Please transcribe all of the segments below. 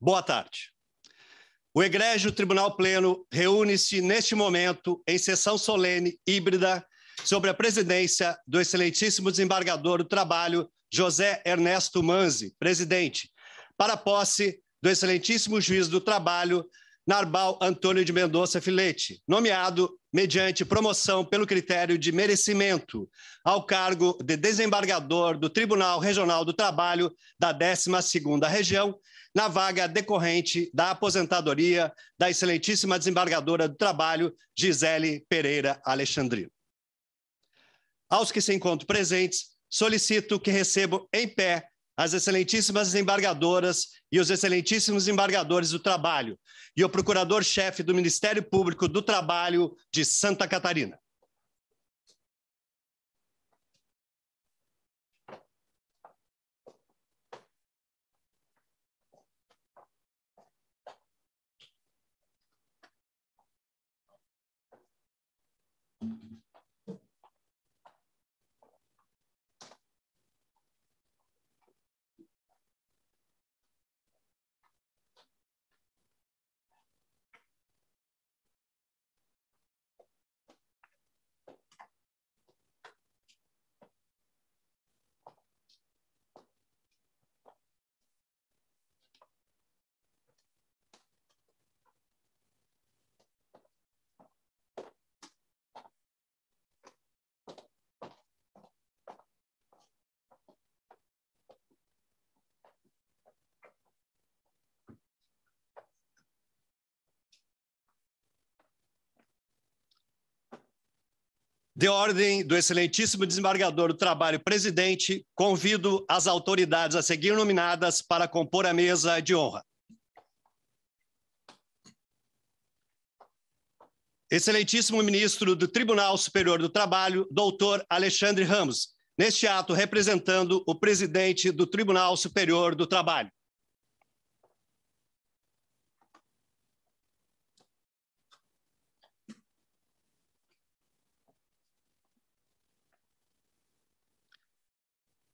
Boa tarde. O Egrégio Tribunal Pleno reúne-se neste momento em sessão solene híbrida sobre a presidência do excelentíssimo desembargador do Trabalho, José Ernesto Manzi, presidente, para posse do excelentíssimo juiz do Trabalho, Narbal Antônio de Mendonça Filete, nomeado mediante promoção pelo critério de merecimento ao cargo de desembargador do Tribunal Regional do Trabalho da 12ª Região, na vaga decorrente da aposentadoria da excelentíssima desembargadora do Trabalho, Gisele Pereira Alexandrino. Aos que se encontram presentes, solicito que recebam em pé as excelentíssimas desembargadoras e os excelentíssimos embargadores do trabalho e o procurador-chefe do Ministério Público do Trabalho de Santa Catarina. De ordem do excelentíssimo desembargador do trabalho presidente, convido as autoridades a seguir nominadas para compor a mesa de honra. Excelentíssimo ministro do Tribunal Superior do Trabalho, doutor Alexandre Ramos, neste ato representando o presidente do Tribunal Superior do Trabalho.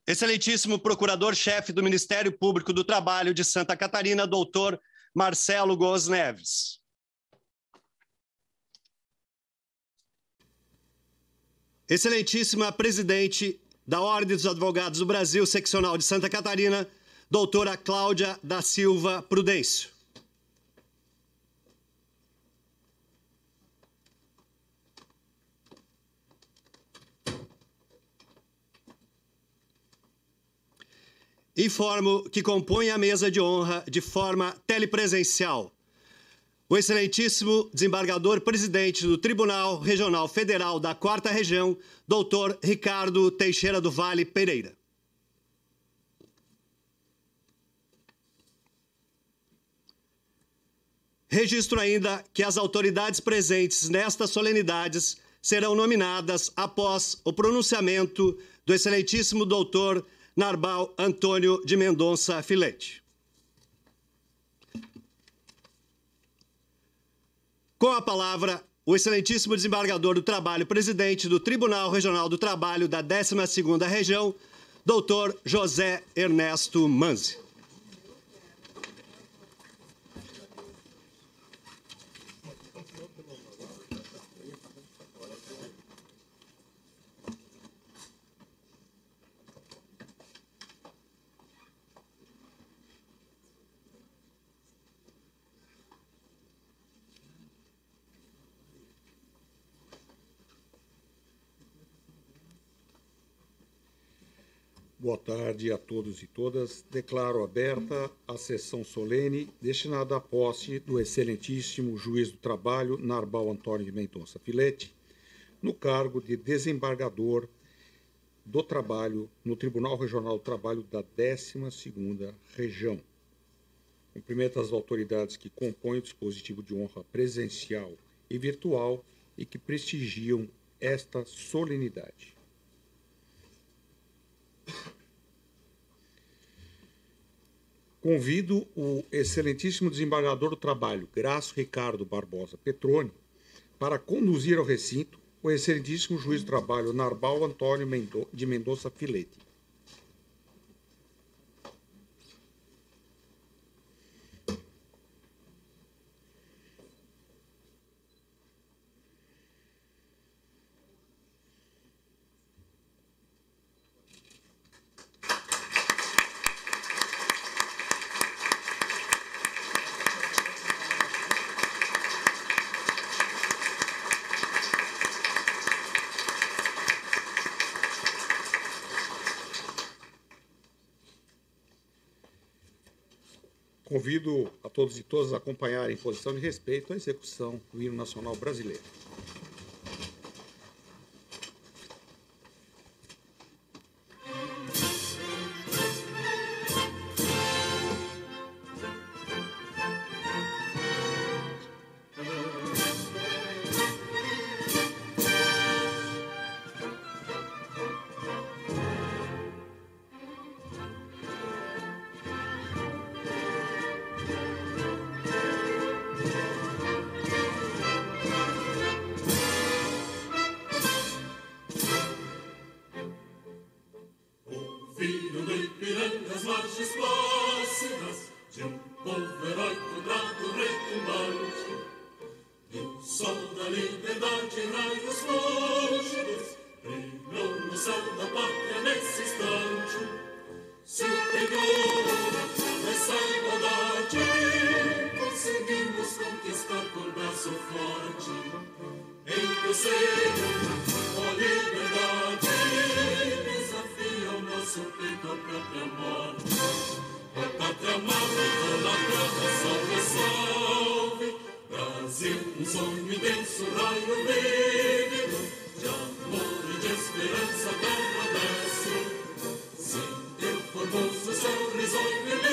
Excelentíssimo Procurador-Chefe do Ministério Público do Trabalho de Santa Catarina, doutor Marcelo Goz Neves. Excelentíssima Presidente da Ordem dos Advogados do Brasil, Seccional de Santa Catarina, doutora Cláudia da Silva Prudêncio. Informo que compõe a mesa de honra de forma telepresencial o excelentíssimo desembargador presidente do Tribunal Regional Federal da Quarta Região, doutor Ricardo Teixeira do Vale Pereira. Registro ainda que as autoridades presentes nestas solenidades serão nominadas após o pronunciamento do excelentíssimo doutor Narbal Antônio de Mendonça Filete. Com a palavra, o excelentíssimo desembargador do Trabalho, presidente do Tribunal Regional do Trabalho da 12ª Região, doutor José Ernesto Manzi. Boa tarde a todos e todas. Declaro aberta a sessão solene destinada à posse do excelentíssimo juiz do trabalho, Narbal Antônio de Mendonça Filete, no cargo de desembargador do trabalho no Tribunal Regional do Trabalho da 12ª Região. Cumprimento as autoridades que compõem o dispositivo de honra presencial e virtual e que prestigiam esta solenidade. Convido o excelentíssimo desembargador do trabalho, Graço Ricardo Barbosa Petroni, para conduzir ao recinto o excelentíssimo juiz do trabalho, Narbal Antônio de Mendonça Filete. Convido a todos e todas acompanharem em posição de respeito a execução do hino nacional brasileiro. Biz oyun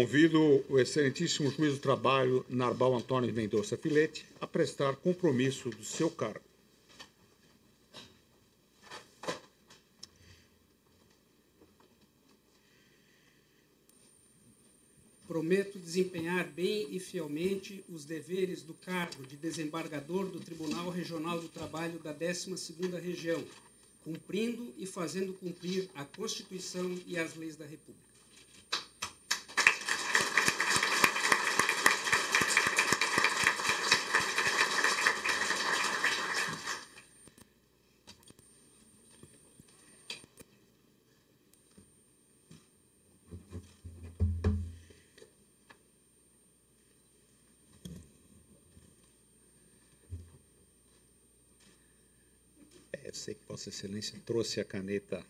Convido o excelentíssimo juiz do trabalho, Narbal Antônio Mendonça Filete, a prestar compromisso do seu cargo. Prometo desempenhar bem e fielmente os deveres do cargo de desembargador do Tribunal Regional do Trabalho da 12ª Região, cumprindo e fazendo cumprir a Constituição e as leis da República. sei que Vossa Excelência trouxe a caneta.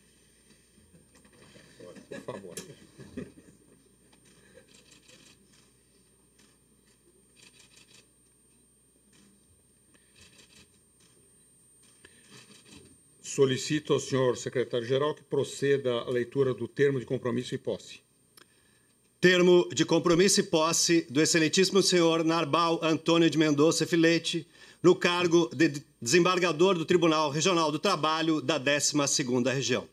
Por favor. Solicito ao senhor secretário-geral que proceda à leitura do termo de compromisso e posse. Termo de compromisso e posse do excelentíssimo senhor Narbal Antônio de Mendonça Filete, no cargo de desembargador do Tribunal Regional do Trabalho da 12ª Região.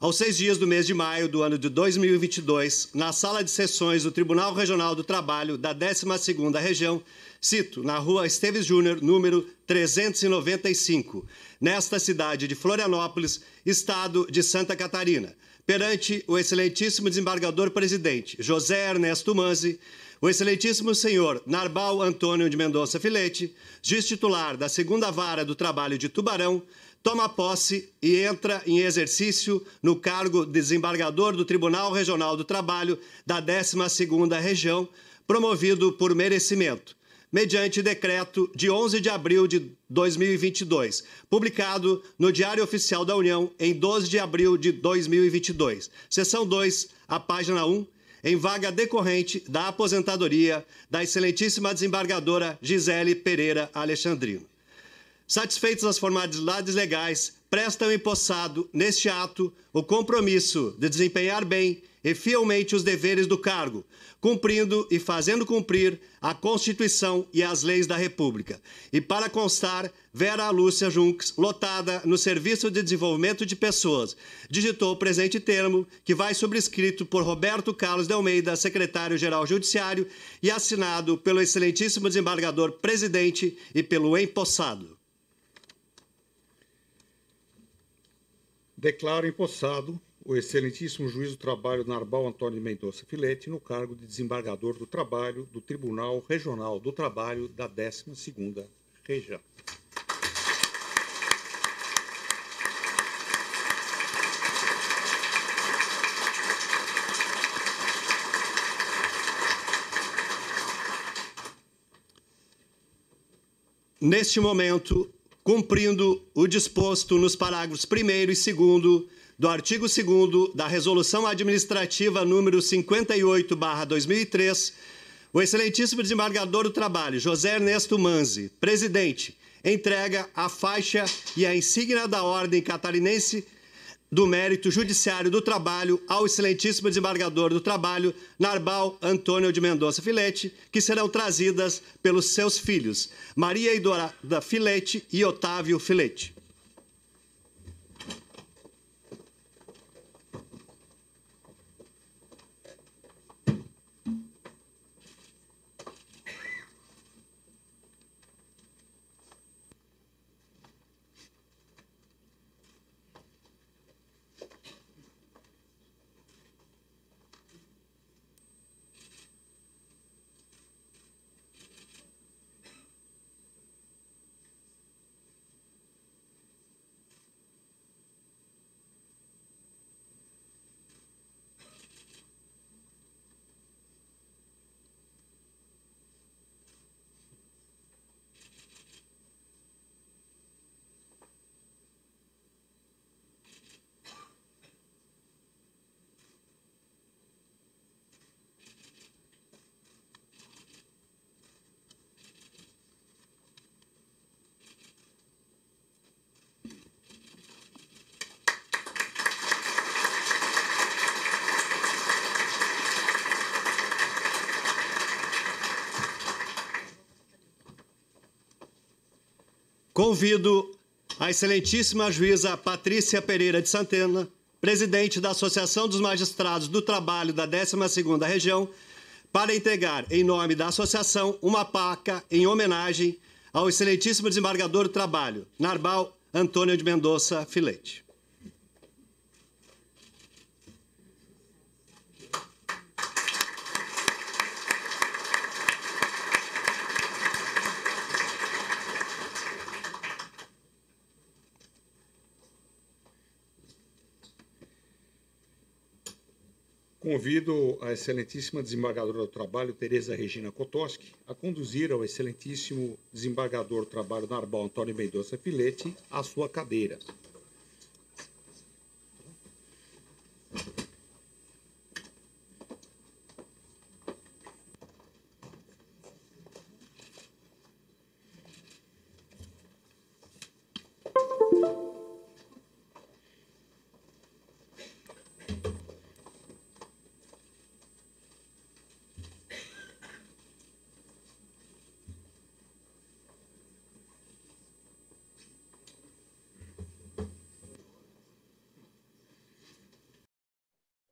Aos seis dias do mês de maio do ano de 2022, na sala de sessões do Tribunal Regional do Trabalho da 12ª Região, cito, na rua Esteves Júnior, número 395, nesta cidade de Florianópolis, estado de Santa Catarina, perante o excelentíssimo desembargador presidente José Ernesto Manzi, o excelentíssimo senhor Narbal Antônio de Mendonça Filete, juiz titular da segunda vara do trabalho de Tubarão, toma posse e entra em exercício no cargo de desembargador do Tribunal Regional do Trabalho da 12ª Região, promovido por merecimento, mediante decreto de 11 de abril de 2022, publicado no Diário Oficial da União em 12 de abril de 2022. Seção 2, a página 1, em vaga decorrente da aposentadoria da excelentíssima desembargadora Gisele Pereira Alexandrino. Satisfeitas as formalidades legais, prestam empossado neste ato o compromisso de desempenhar bem e fielmente os deveres do cargo, cumprindo e fazendo cumprir a Constituição e as leis da República. E para constar, Vera Lúcia Junques, lotada no Serviço de Desenvolvimento de Pessoas, digitou o presente termo, que vai sobrescrito por Roberto Carlos de Almeida, secretário-geral judiciário, e assinado pelo excelentíssimo desembargador presidente e pelo empossado. Declaro empossado o excelentíssimo juiz do trabalho Narbal Antônio Mendonça Filete no cargo de desembargador do trabalho do Tribunal Regional do Trabalho da 12ª Região. Neste momento, cumprindo o disposto nos parágrafos 1 e 2 do artigo 2 da Resolução Administrativa número 58/2003, o excelentíssimo desembargador do Trabalho, José Ernesto Manzi, presidente, entrega a faixa e a insígnia da Ordem Catarinense do Mérito Judiciário do Trabalho ao excelentíssimo desembargador do Trabalho, Narbal Antônio de Mendonça Filete, que serão trazidas pelos seus filhos, Maria Eduarda Filete e Otávio Filete. Convido a excelentíssima juíza Patrícia Pereira de Santana, presidente da Associação dos Magistrados do Trabalho da 12ª Região, para entregar, em nome da associação, uma placa em homenagem ao excelentíssimo desembargador do Trabalho, Narbal Antônio de Mendonça Filete. Convido a excelentíssima desembargadora do Trabalho, Tereza Regina Kotoski, a conduzir ao excelentíssimo desembargador do Trabalho, Narbal Antônio Mendonça Filete, à sua cadeira.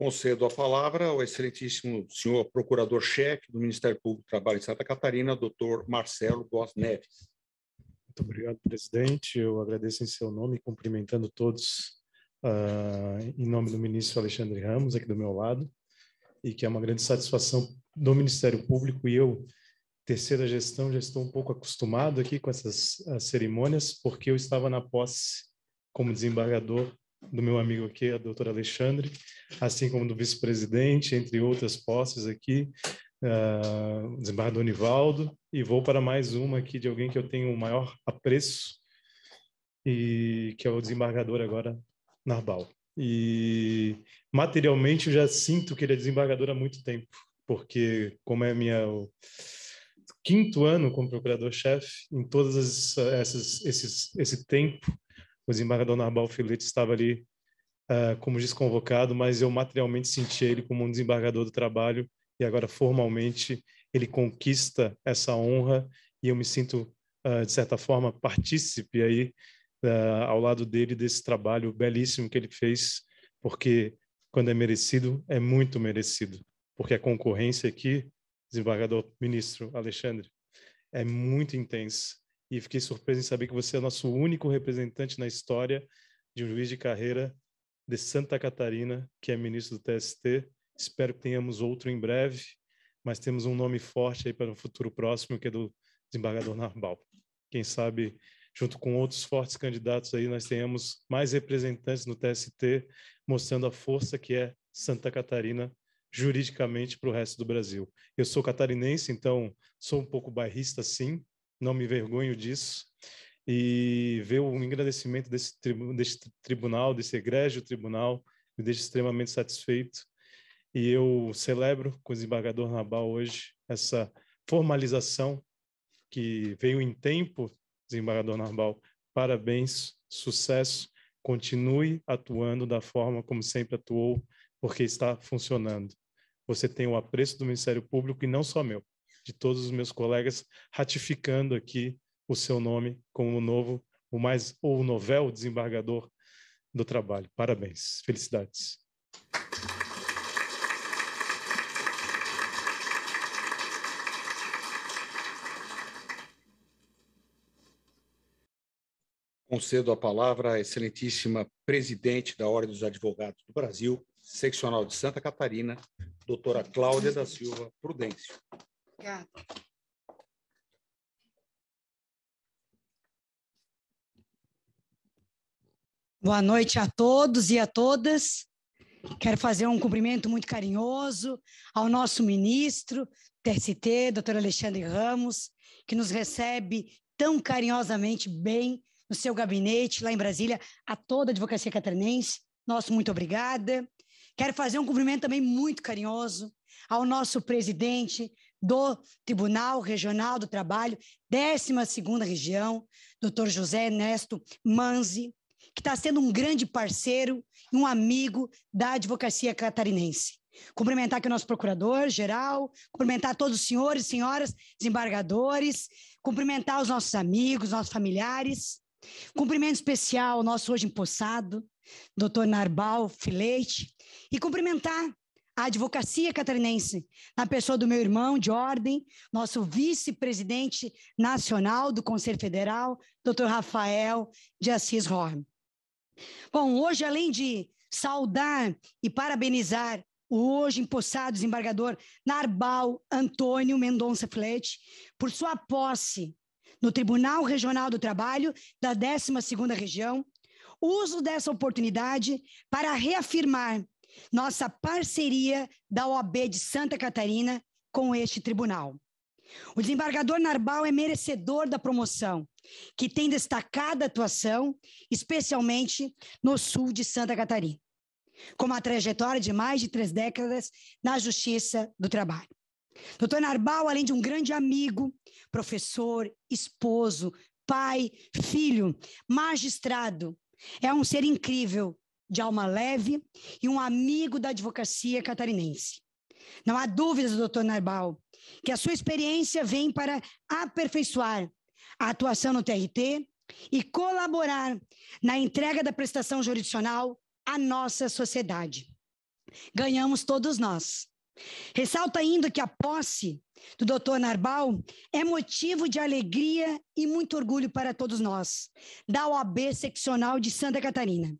Concedo a palavra ao excelentíssimo senhor procurador-chefe do Ministério Público do Trabalho de Santa Catarina, doutor Marcelo Góes Neves. Muito obrigado, presidente. Eu agradeço em seu nome, cumprimentando todos uh, em nome do ministro Alexandre Ramos, aqui do meu lado, e que é uma grande satisfação do Ministério Público e eu, terceira gestão, já estou um pouco acostumado aqui com essas cerimônias, porque eu estava na posse como desembargador do meu amigo aqui, a doutora Alexandre, assim como do vice-presidente, entre outras posses aqui, uh, desembargador Nivaldo, e vou para mais uma aqui de alguém que eu tenho o maior apreço, e que é o desembargador agora, Narbal. E materialmente eu já sinto que ele é desembargador há muito tempo, porque como é minha quinto ano como procurador-chefe, em todas as, essas esses esse tempo o desembargador Narbal Filete estava ali uh, como desconvocado, mas eu materialmente senti ele como um desembargador do trabalho e agora formalmente ele conquista essa honra e eu me sinto, uh, de certa forma, partícipe aí uh, ao lado dele desse trabalho belíssimo que ele fez, porque quando é merecido, é muito merecido, porque a concorrência aqui, desembargador ministro Alexandre, é muito intensa e fiquei surpreso em saber que você é nosso único representante na história de um juiz de carreira de Santa Catarina, que é ministro do TST. Espero que tenhamos outro em breve, mas temos um nome forte aí para o futuro próximo, que é do desembargador Narbal. Quem sabe, junto com outros fortes candidatos aí, nós tenhamos mais representantes no TST, mostrando a força que é Santa Catarina juridicamente para o resto do Brasil. Eu sou catarinense, então sou um pouco bairrista, sim, não me vergonho disso, e ver o engrandecimento desse, tribu desse tribunal, desse egrégio tribunal, me deixa extremamente satisfeito. E eu celebro com o desembargador Nabal hoje essa formalização que veio em tempo, desembargador Nabal. Parabéns, sucesso, continue atuando da forma como sempre atuou, porque está funcionando. Você tem o apreço do Ministério Público e não só meu de todos os meus colegas, ratificando aqui o seu nome como o novo, o mais ou novel desembargador do trabalho. Parabéns, felicidades. Concedo a palavra à excelentíssima presidente da Ordem dos Advogados do Brasil, seccional de Santa Catarina, doutora Cláudia da Silva Prudêncio. Obrigada. Boa noite a todos e a todas. Quero fazer um cumprimento muito carinhoso ao nosso ministro TST, doutor Alexandre Ramos, que nos recebe tão carinhosamente bem no seu gabinete lá em Brasília, a toda a advocacia catarinense. Nosso muito obrigada. Quero fazer um cumprimento também muito carinhoso ao nosso presidente, do Tribunal Regional do Trabalho, 12ª Região, doutor José Ernesto Manzi, que está sendo um grande parceiro e um amigo da advocacia catarinense. Cumprimentar aqui o nosso procurador-geral, cumprimentar todos os senhores e senhoras desembargadores, cumprimentar os nossos amigos, nossos familiares. Cumprimento especial ao nosso hoje empossado, doutor Narbal Filete, e cumprimentar a advocacia catarinense, na pessoa do meu irmão de ordem, nosso vice-presidente nacional do Conselho Federal, doutor Rafael de Assis Horn. Bom, hoje, além de saudar e parabenizar o hoje empossado desembargador Narbal Antônio Mendonça Flete por sua posse no Tribunal Regional do Trabalho da 12ª Região, uso dessa oportunidade para reafirmar nossa parceria da OAB de Santa Catarina com este tribunal. O desembargador Narbal é merecedor da promoção, que tem destacada atuação, especialmente no sul de Santa Catarina, com uma trajetória de mais de três décadas na Justiça do Trabalho. Doutor Narbal, além de um grande amigo, professor, esposo, pai, filho, magistrado, é um ser incrível de alma leve e um amigo da advocacia catarinense. Não há dúvidas, doutor Narbal, que a sua experiência vem para aperfeiçoar a atuação no TRT e colaborar na entrega da prestação jurisdicional à nossa sociedade. ganhamos todos nós. Ressalta ainda que a posse do doutor Narbal é motivo de alegria e muito orgulho para todos nós, da OAB Seccional de Santa Catarina.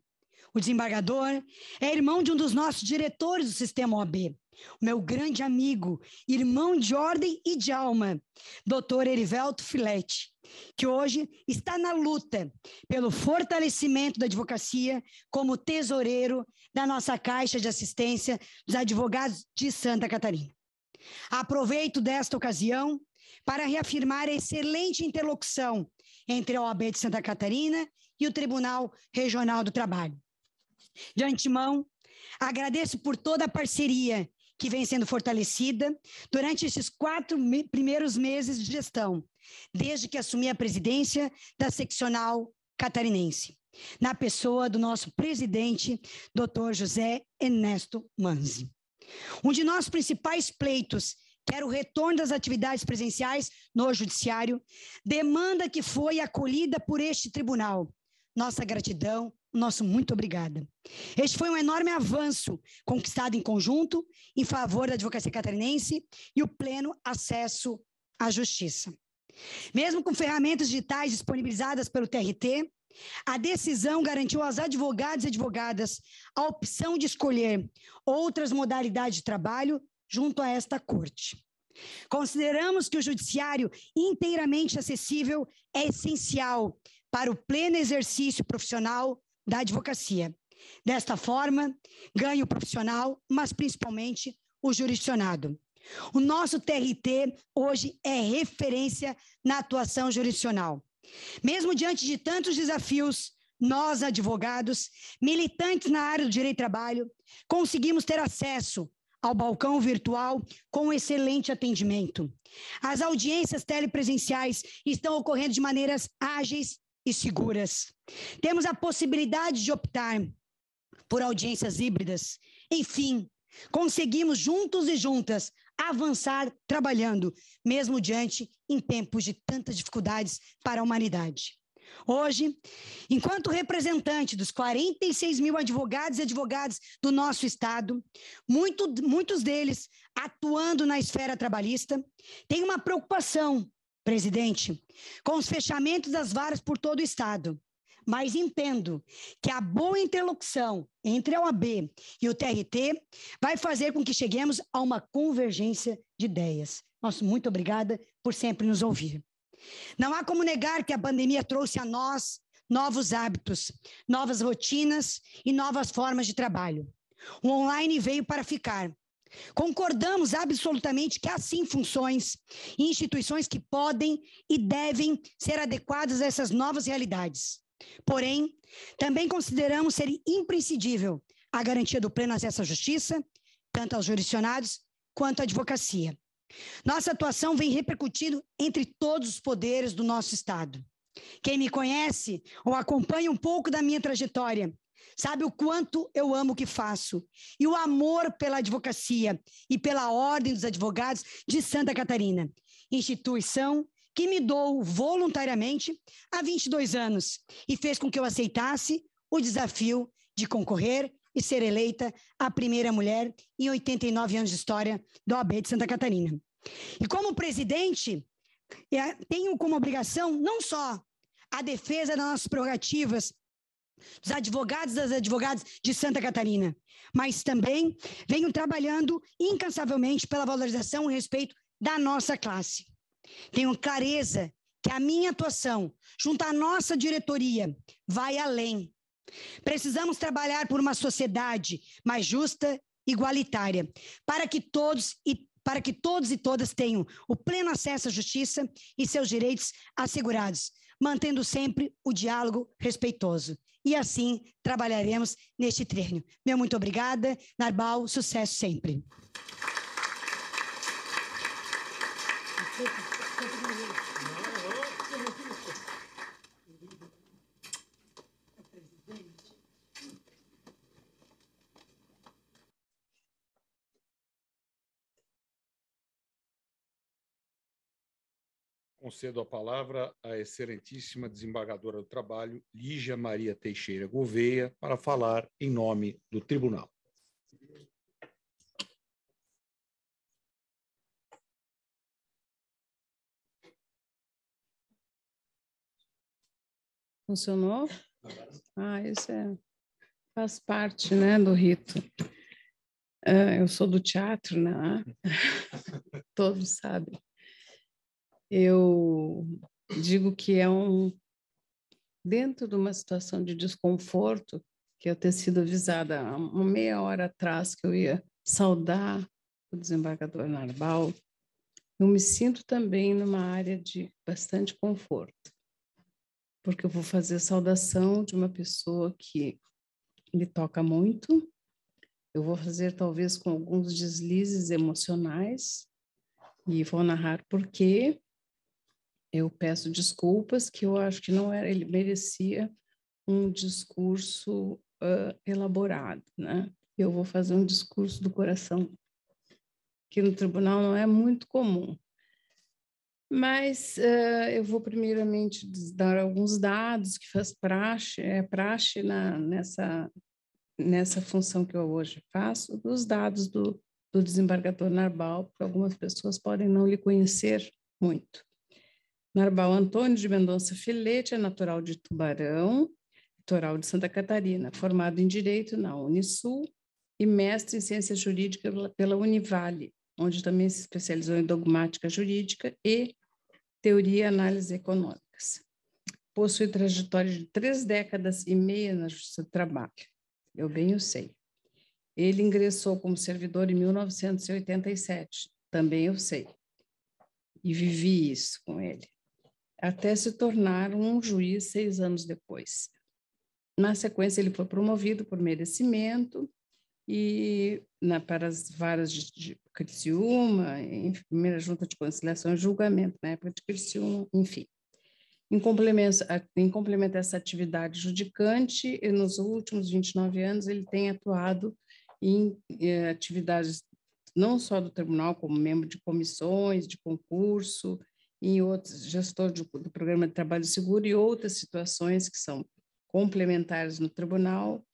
O desembargador é irmão de um dos nossos diretores do sistema OAB, o meu grande amigo, irmão de ordem e de alma, doutor Erivelto Filete, que hoje está na luta pelo fortalecimento da advocacia como tesoureiro da nossa Caixa de Assistência dos Advogados de Santa Catarina. Aproveito desta ocasião para reafirmar a excelente interlocução entre a OAB de Santa Catarina e o Tribunal Regional do Trabalho. De antemão, agradeço por toda a parceria que vem sendo fortalecida durante esses quatro primeiros meses de gestão, desde que assumi a presidência da seccional catarinense, na pessoa do nosso presidente, Dr. José Ernesto Manzi. Um de nossos principais pleitos, que era o retorno das atividades presenciais no Judiciário, demanda que foi acolhida por este tribunal. Nossa gratidão, nosso muito obrigada. Este foi um enorme avanço conquistado em conjunto em favor da advocacia catarinense e o pleno acesso à justiça. Mesmo com ferramentas digitais disponibilizadas pelo TRT, a decisão garantiu aos advogados e advogadas a opção de escolher outras modalidades de trabalho junto a esta corte. Consideramos que o judiciário inteiramente acessível é essencial para o pleno exercício profissional da advocacia. Desta forma, ganha o profissional, mas principalmente o jurisdicionado. O nosso TRT hoje é referência na atuação jurisdicional. Mesmo diante de tantos desafios, nós, advogados, militantes na área do direito do trabalho, conseguimos ter acesso ao balcão virtual com excelente atendimento. As audiências telepresenciais estão ocorrendo de maneiras ágeis e seguras. Temos a possibilidade de optar por audiências híbridas. Enfim, conseguimos juntos e juntas avançar trabalhando, mesmo diante em tempos de tantas dificuldades para a humanidade. Hoje, enquanto representante dos 46 mil advogados e advogadas do nosso Estado, muito, muitos deles atuando na esfera trabalhista, tenho uma preocupação, presidente, com os fechamentos das varas por todo o Estado. Mas entendo que a boa interlocução entre a OAB e o TRT vai fazer com que cheguemos a uma convergência de ideias. Nosso muito obrigada por sempre nos ouvir. Não há como negar que a pandemia trouxe a nós novos hábitos, novas rotinas e novas formas de trabalho. O online veio para ficar. Concordamos absolutamente que há sim funções e instituições que podem e devem ser adequadas a essas novas realidades. Porém, também consideramos ser imprescindível a garantia do pleno acesso à justiça, tanto aos jurisdicionados quanto à advocacia. Nossa atuação vem repercutindo entre todos os poderes do nosso Estado. Quem me conhece ou acompanha um pouco da minha trajetória sabe o quanto eu amo o que faço e o amor pela advocacia e pela Ordem dos Advogados de Santa Catarina, instituição que me dou voluntariamente há 22 anos e fez com que eu aceitasse o desafio de concorrer e ser eleita a primeira mulher em 89 anos de história do OAB de Santa Catarina. E como presidente, é, tenho como obrigação não só a defesa das nossas prerrogativas dos advogados das advogadas de Santa Catarina, mas também venho trabalhando incansavelmente pela valorização e respeito da nossa classe. Tenho clareza que a minha atuação, junto à nossa diretoria, vai além Precisamos trabalhar por uma sociedade mais justa, igualitária, para que todos e para que todos e todas tenham o pleno acesso à justiça e seus direitos assegurados, mantendo sempre o diálogo respeitoso. E assim trabalharemos neste treino. Meu muito obrigada, Narbal, sucesso sempre. concedo a palavra à excelentíssima desembargadora do trabalho, Lígia Maria Teixeira Gouveia, para falar em nome do tribunal. Funcionou? Ah, isso é, faz parte né, do rito. Ah, eu sou do teatro, né? Todos sabem. Eu digo que é um. Dentro de uma situação de desconforto, que eu ter sido avisada uma meia hora atrás que eu ia saudar o desembargador Narbal, eu me sinto também numa área de bastante conforto, porque eu vou fazer a saudação de uma pessoa que me toca muito, eu vou fazer talvez com alguns deslizes emocionais e vou narrar por quê. Eu peço desculpas que eu acho que não era, ele merecia um discurso uh, elaborado, né? Eu vou fazer um discurso do coração que no tribunal não é muito comum. Mas uh, eu vou primeiramente dar alguns dados que faz praxe, é praxe na, nessa, nessa função que eu hoje faço, dos dados do, do desembargador Narbal, porque algumas pessoas podem não lhe conhecer muito. Narbal Antônio de Mendonça Filete é natural de Tubarão, litoral de Santa Catarina, formado em Direito na Unisul e mestre em Ciências Jurídicas pela Univale, onde também se especializou em dogmática jurídica e teoria e análise econômicas. Possui trajetória de três décadas e meia na Justiça do Trabalho. Eu bem o sei. Ele ingressou como servidor em 1987. Também eu sei. E vivi isso com ele. Até se tornar um juiz seis anos depois. Na sequência, ele foi promovido por merecimento e na, para as varas de, de Criciúma, em primeira junta de conciliação e julgamento, na época de Criciúma, enfim. Em complemento, em complemento a essa atividade judicante, nos últimos 29 anos ele tem atuado em eh, atividades não só do tribunal, como membro de comissões, de concurso, em outros, gestor do, do programa de trabalho seguro e outras situações que são complementares no tribunal,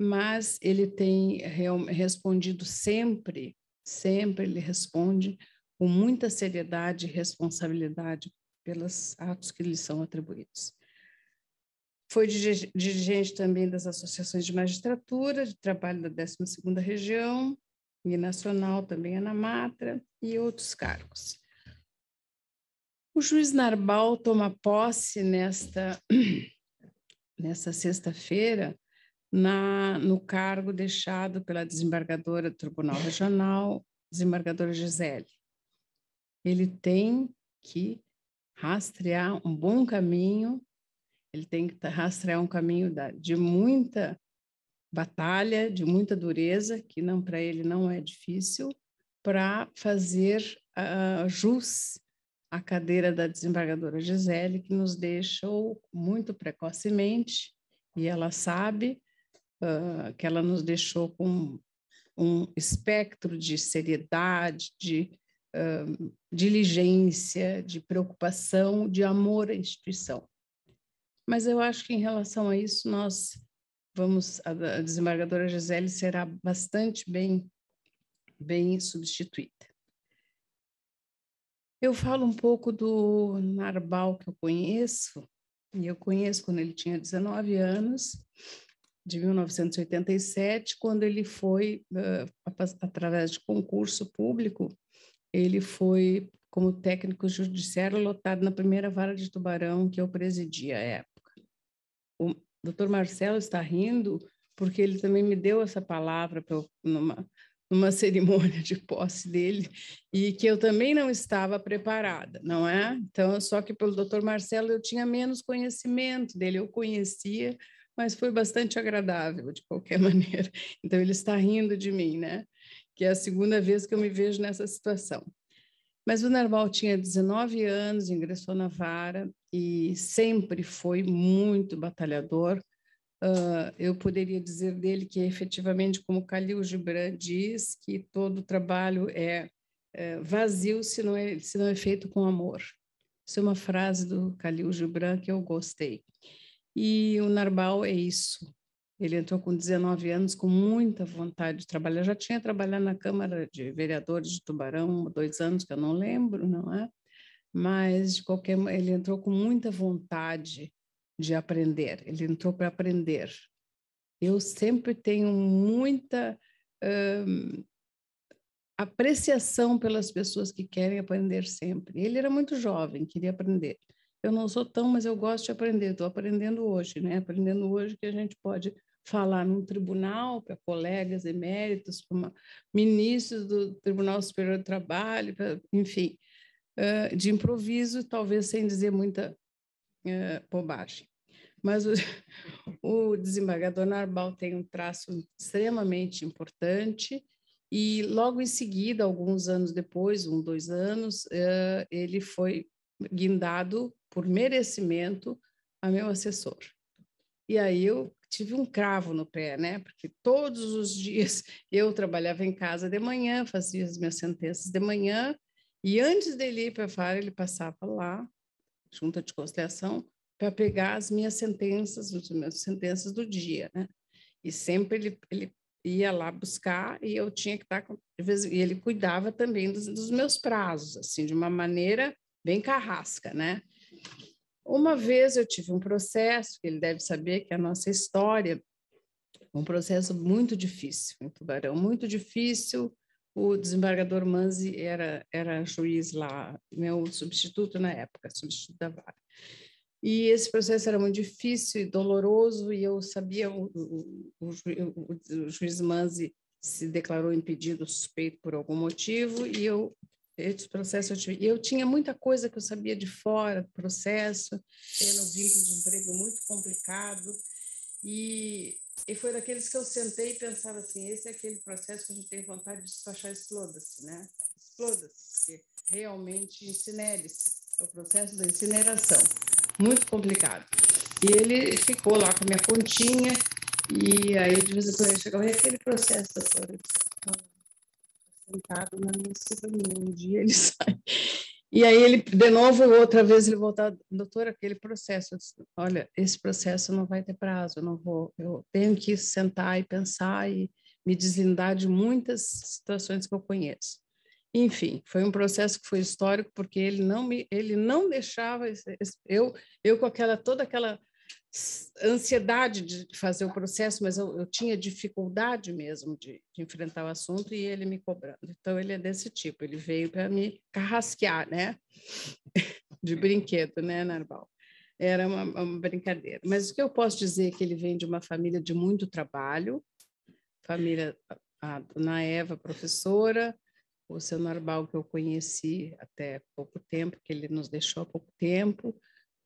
mas ele tem respondido sempre, sempre ele responde com muita seriedade e responsabilidade pelos atos que lhe são atribuídos. Foi dirigente também das associações de magistratura, de trabalho da 12ª Região, e nacional também Ana Matra, e outros cargos. O juiz Narbal toma posse nesta, nesta sexta-feira no cargo deixado pela desembargadora do Tribunal Regional, desembargadora Gisele. Ele tem que rastrear um bom caminho, ele tem que rastrear um caminho da, de muita batalha, de muita dureza, que não para ele não é difícil, para fazer uh, jus à cadeira da desembargadora Gisele, que nos deixou muito precocemente, e ela sabe, uh, que ela nos deixou com um espectro de seriedade, de uh, diligência, de preocupação, de amor à instituição. Mas eu acho que em relação a isso nós vamos a, a desembargadora Gisele será bastante bem bem substituída. Eu falo um pouco do Narbal que eu conheço, e eu conheço quando ele tinha 19 anos, de 1987, quando ele foi, uh, através de concurso público, ele foi como técnico judiciário lotado na primeira vara de Tubarão que eu presidia à época. O doutor Marcelo está rindo porque ele também me deu essa palavra eu, numa, numa cerimônia de posse dele e que eu também não estava preparada, não é? Então, só que pelo doutor Marcelo eu tinha menos conhecimento dele, eu conhecia mas foi bastante agradável de qualquer maneira. Então ele está rindo de mim, né? Que é a segunda vez que eu me vejo nessa situação. Mas o Narval tinha 19 anos, ingressou na vara e sempre foi muito batalhador. Uh, eu poderia dizer dele que, efetivamente, como Khalil Gibran diz, que todo trabalho é, é vazio se não é, se não é feito com amor. Isso é uma frase do Khalil Gibran que eu gostei. E o Narbal é isso. Ele entrou com 19 anos, com muita vontade de trabalhar. Já tinha trabalhado na Câmara de Vereadores de Tubarão, dois anos, que eu não lembro, não é? Mas, de qualquer ele entrou com muita vontade de aprender, ele entrou para aprender. Eu sempre tenho muita hum, apreciação pelas pessoas que querem aprender sempre. Ele era muito jovem, queria aprender. Eu não sou tão, mas eu gosto de aprender. Estou aprendendo hoje, né? Aprendendo hoje que a gente pode falar num tribunal para colegas eméritos, para ministros do Tribunal Superior do Trabalho, pra, enfim, uh, de improviso, talvez sem dizer muita uh, bobagem. Mas o, o desembargador Narbal tem um traço extremamente importante e logo em seguida, alguns anos depois, um, dois anos, uh, ele foi guindado por merecimento a meu assessor. E aí eu tive um cravo no pé, né? Porque todos os dias eu trabalhava em casa de manhã, fazia as minhas sentenças de manhã, e antes dele ir para a FAR, ele passava lá, junta de conciliação, para pegar as minhas sentenças, as minhas sentenças do dia, né? E sempre ele, ele ia lá buscar e eu tinha que estar com, e ele cuidava também dos, dos meus prazos, assim, de uma maneira bem carrasca, né? Uma vez eu tive um processo, que ele deve saber que é a nossa história, um processo muito difícil, em Tubarão, muito difícil. O desembargador Manzi era, era juiz lá, meu substituto na época, substituto da vara. E esse processo era muito difícil e doloroso, e eu sabia, o, o, o, o juiz Manzi se declarou impedido, suspeito por algum motivo, e eu, esse processo, eu, tive, eu tinha muita coisa que eu sabia de fora do processo, tendo um vínculo de emprego muito complicado, e, e foi daqueles que eu sentei e pensava assim, esse é aquele processo que a gente tem vontade de despachar, exploda-se, né? Exploda-se, porque realmente incinere-se, é o processo da incineração muito complicado. E ele ficou lá com a minha continha, e aí de vez em quando ele chegava, e aquele processo, doutora? Sentado na minha escrivaninha, um dia ele sai. E aí ele, de novo, outra vez ele voltar, doutor, aquele processo, disse, olha, esse processo não vai ter prazo, eu não vou, eu tenho que sentar e pensar e me deslindar de muitas situações que eu conheço. Enfim, foi um processo que foi histórico porque ele não me, ele não deixava eu, eu com aquela toda aquela ansiedade de fazer o processo, mas eu, eu tinha dificuldade mesmo de, de, enfrentar o assunto e ele me cobrando. Então ele é desse tipo, ele veio para me carrasquear, né? De brinquedo, né, Narbal? Era uma, uma brincadeira. Mas o que eu posso dizer é que ele vem de uma família de muito trabalho, família a dona Eva, professora, o seu Narbal, que eu conheci até pouco tempo, que ele nos deixou há pouco tempo,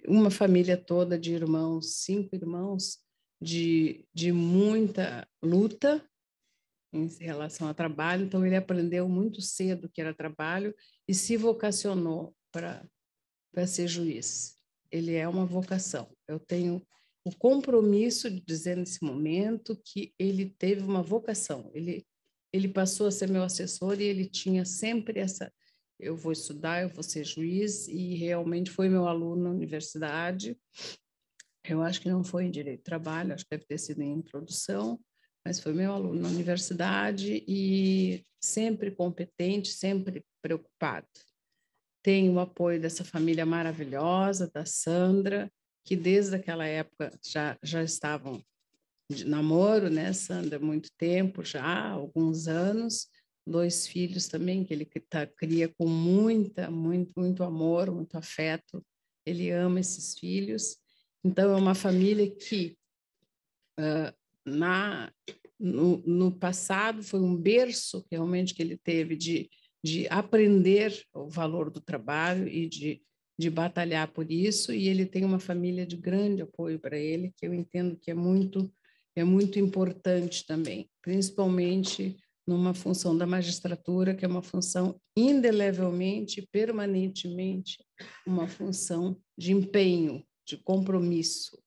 uma família toda de irmãos, cinco irmãos, de, de muita luta em relação ao trabalho, então ele aprendeu muito cedo que era trabalho e se vocacionou para ser juiz. Ele é uma vocação. Eu tenho o compromisso de dizer nesse momento que ele teve uma vocação. Ele ele passou a ser meu assessor e ele tinha sempre essa eu vou estudar, eu vou ser juiz e realmente foi meu aluno na universidade. Eu acho que não foi em direito de trabalho, acho que deve ter sido em introdução, mas foi meu aluno na universidade e sempre competente, sempre preocupado. Tenho o apoio dessa família maravilhosa, da Sandra, que desde aquela época já, já estavam de namoro, né, Sandra? Muito tempo já, alguns anos. Dois filhos também que ele tá, cria com muita, muito, muito amor, muito afeto. Ele ama esses filhos. Então, é uma família que, uh, na, no, no passado, foi um berço realmente que ele teve de, de aprender o valor do trabalho e de de batalhar por isso e ele tem uma família de grande apoio para ele que eu entendo que é muito é muito importante também, principalmente numa função da magistratura, que é uma função indelevelmente, permanentemente, uma função de empenho, de compromisso.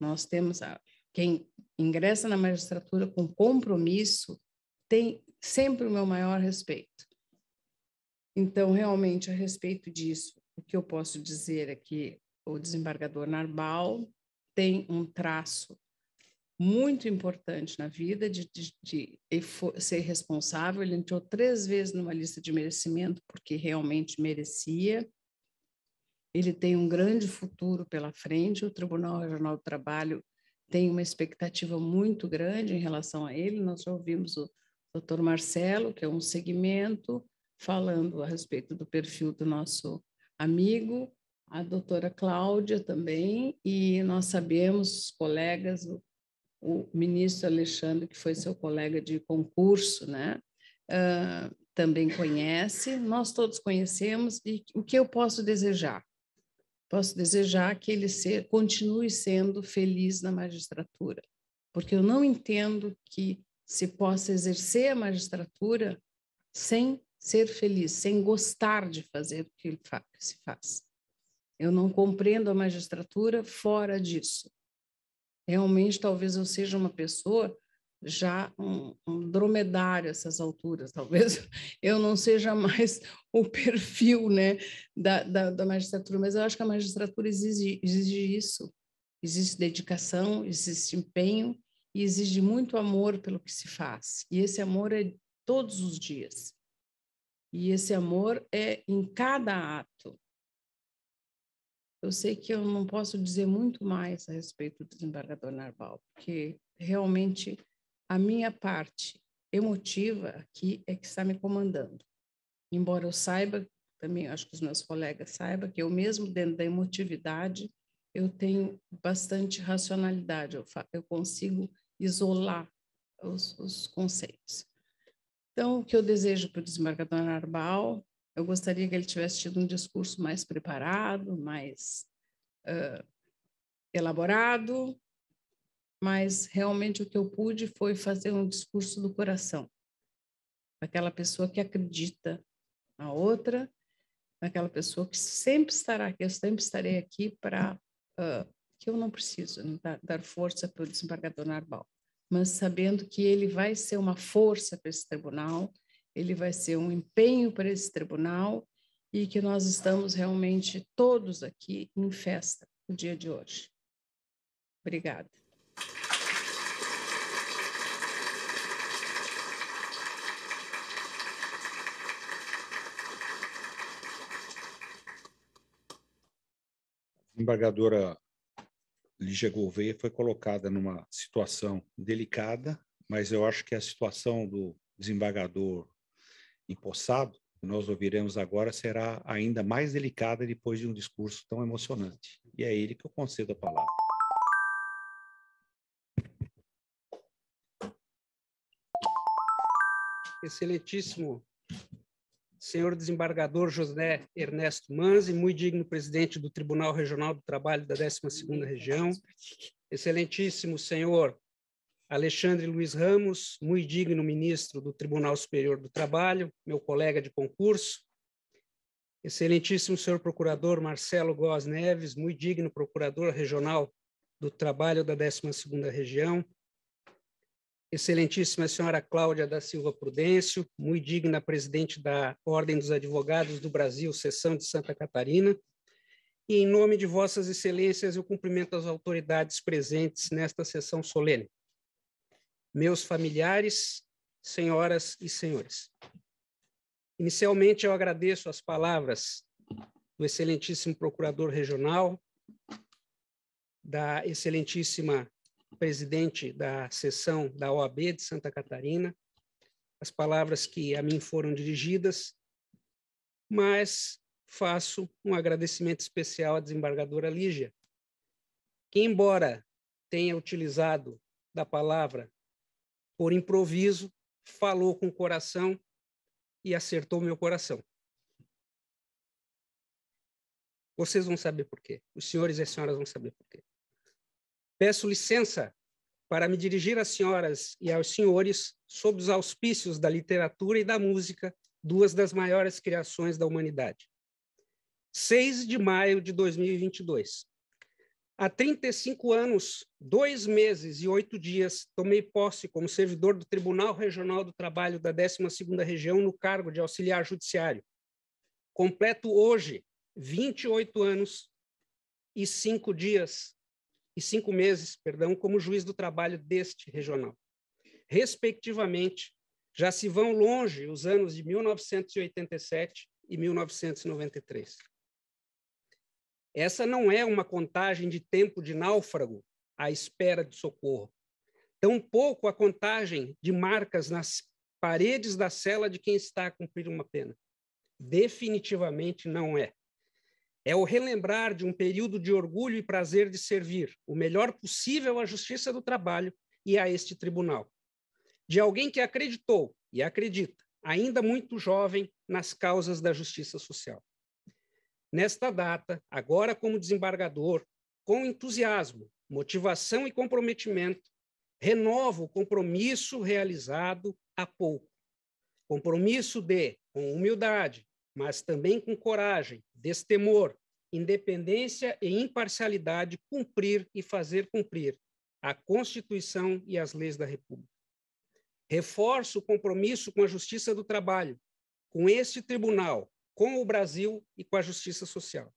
Nós temos a, quem ingressa na magistratura com compromisso tem sempre o meu maior respeito. Então, realmente, a respeito disso, o que eu posso dizer é que o desembargador Narbal tem um traço muito importante na vida de, de, de, ser responsável. Ele entrou três vezes numa lista de merecimento porque realmente merecia. ele tem um grande futuro pela frente. O Tribunal Regional do Trabalho tem uma expectativa muito grande em relação a ele. Nós já ouvimos o doutor Marcelo, que é um segmento, falando a respeito do perfil do nosso amigo, a doutora Cláudia também, e nós sabemos, os colegas, o, o ministro Alexandre, que foi seu colega de concurso, né? Uh, também conhece, nós todos conhecemos, e o que eu posso desejar? Posso desejar que ele continue sendo feliz na magistratura, porque eu não entendo que se possa exercer a magistratura sem ser feliz, sem gostar de fazer o que se faz. Eu não compreendo a magistratura fora disso. Realmente, talvez eu seja uma pessoa já um, um, dromedário essas alturas. Talvez eu não seja mais o perfil né, da, da, da magistratura, mas eu acho que a magistratura exige, exige isso. Existe dedicação, existe empenho e exige muito amor pelo que se faz. E esse amor é todos os dias. E esse amor é em cada ato. Eu sei que eu não posso dizer muito mais a respeito do desembargador Narbal, porque realmente a minha parte emotiva aqui é que está me comandando. Embora eu saiba, também acho que os meus colegas saibam, que eu mesmo dentro da emotividade, eu tenho bastante racionalidade, eu, eu consigo isolar os, os, conceitos. Então, o que eu desejo para o desembargador Arbal, eu gostaria que ele tivesse tido um discurso mais preparado, mais uh, elaborado, mas realmente o que eu pude foi fazer um discurso do coração, aquela pessoa que acredita na outra, aquela pessoa que sempre estará aqui, eu sempre estarei aqui para uh, que eu não preciso né, dar, dar força para o desembargador Narbal, mas sabendo que ele vai ser uma força para esse tribunal, ele vai ser um empenho para esse tribunal e que nós estamos realmente todos aqui em festa no dia de hoje. Obrigada. desembargadora Lígia Gouveia foi colocada numa situação delicada, mas eu acho que a situação do desembargador empossado, que nós ouviremos agora, será ainda mais delicada depois de um discurso tão emocionante. E é ele que eu concedo a palavra. Excelentíssimo senhor desembargador José Ernesto Manzi, muito digno presidente do Tribunal Regional do Trabalho da 12ª Região, excelentíssimo senhor Alexandre Luiz Ramos, muito digno ministro do Tribunal Superior do Trabalho, meu colega de concurso, excelentíssimo senhor procurador Marcelo Góes Neves, muito digno procurador regional do Trabalho da 12ª Região, Excelentíssima senhora Cláudia da Silva Prudêncio, muito digna presidente da Ordem dos Advogados do Brasil, seção de Santa Catarina, e em nome de vossas excelências eu cumprimento as autoridades presentes nesta sessão solene. Meus familiares, senhoras e senhores. Inicialmente eu agradeço as palavras do excelentíssimo procurador regional, da excelentíssima presidente da sessão da OAB de Santa Catarina, as palavras que a mim foram dirigidas, mas faço um agradecimento especial à desembargadora Lígia, que, embora tenha utilizado da palavra por improviso, falou com o coração e acertou meu coração. Vocês vão saber por quê. Os senhores e as senhoras vão saber por quê. Peço licença para me dirigir às senhoras e aos senhores sob os auspícios da literatura e da música, duas das maiores criações da humanidade. 6 de maio de 2022. Há 35 anos, dois meses e oito dias, tomei posse como servidor do Tribunal Regional do Trabalho da 12ª Região no cargo de auxiliar judiciário. Completo hoje 28 anos e cinco dias e cinco meses, perdão, como juiz do trabalho deste regional. Respectivamente, já se vão longe os anos de 1987 e 1993. Essa não é uma contagem de tempo de náufrago à espera de socorro. Tampouco a contagem de marcas nas paredes da cela de quem está a cumprir uma pena. Definitivamente não é. É o relembrar de um período de orgulho e prazer de servir o melhor possível à Justiça do Trabalho e a este tribunal. De alguém que acreditou e acredita, ainda muito jovem, nas causas da justiça social. Nesta data, agora como desembargador, com entusiasmo, motivação e comprometimento, renovo o compromisso realizado há pouco. Compromisso de, com humildade, mas também com coragem, destemor, independência e imparcialidade, cumprir e fazer cumprir a Constituição e as leis da República. Reforço o compromisso com a justiça do trabalho, com este tribunal, com o Brasil e com a justiça social.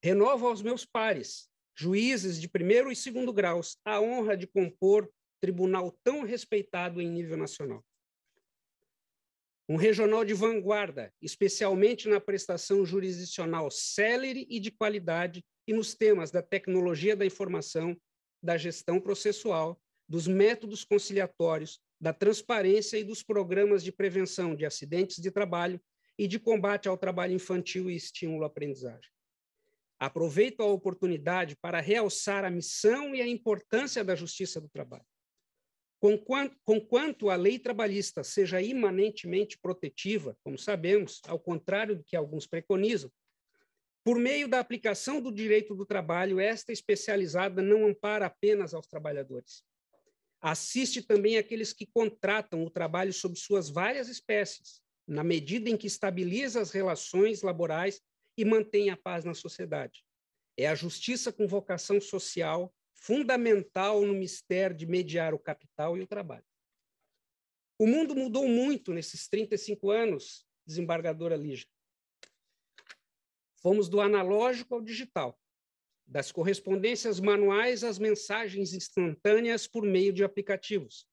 Renovo aos meus pares, juízes de primeiro e segundo graus, a honra de compor tribunal tão respeitado em nível nacional. Um regional de vanguarda, especialmente na prestação jurisdicional célere e de qualidade e nos temas da tecnologia da informação, da gestão processual, dos métodos conciliatórios, da transparência e dos programas de prevenção de acidentes de trabalho e de combate ao trabalho infantil e estímulo à aprendizagem. Aproveito a oportunidade para realçar a missão e a importância da justiça do trabalho. Conquanto, a lei trabalhista seja imanentemente protetiva, como sabemos, ao contrário do que alguns preconizam, por meio da aplicação do direito do trabalho, esta especializada não ampara apenas aos trabalhadores. Assiste também aqueles que contratam o trabalho sob suas várias espécies, na medida em que estabiliza as relações laborais e mantém a paz na sociedade. É a justiça com vocação social fundamental no mistério de mediar o capital e o trabalho. O mundo mudou muito nesses 35 anos, desembargadora Lígia. Fomos do analógico ao digital, das correspondências manuais às mensagens instantâneas por meio de aplicativos,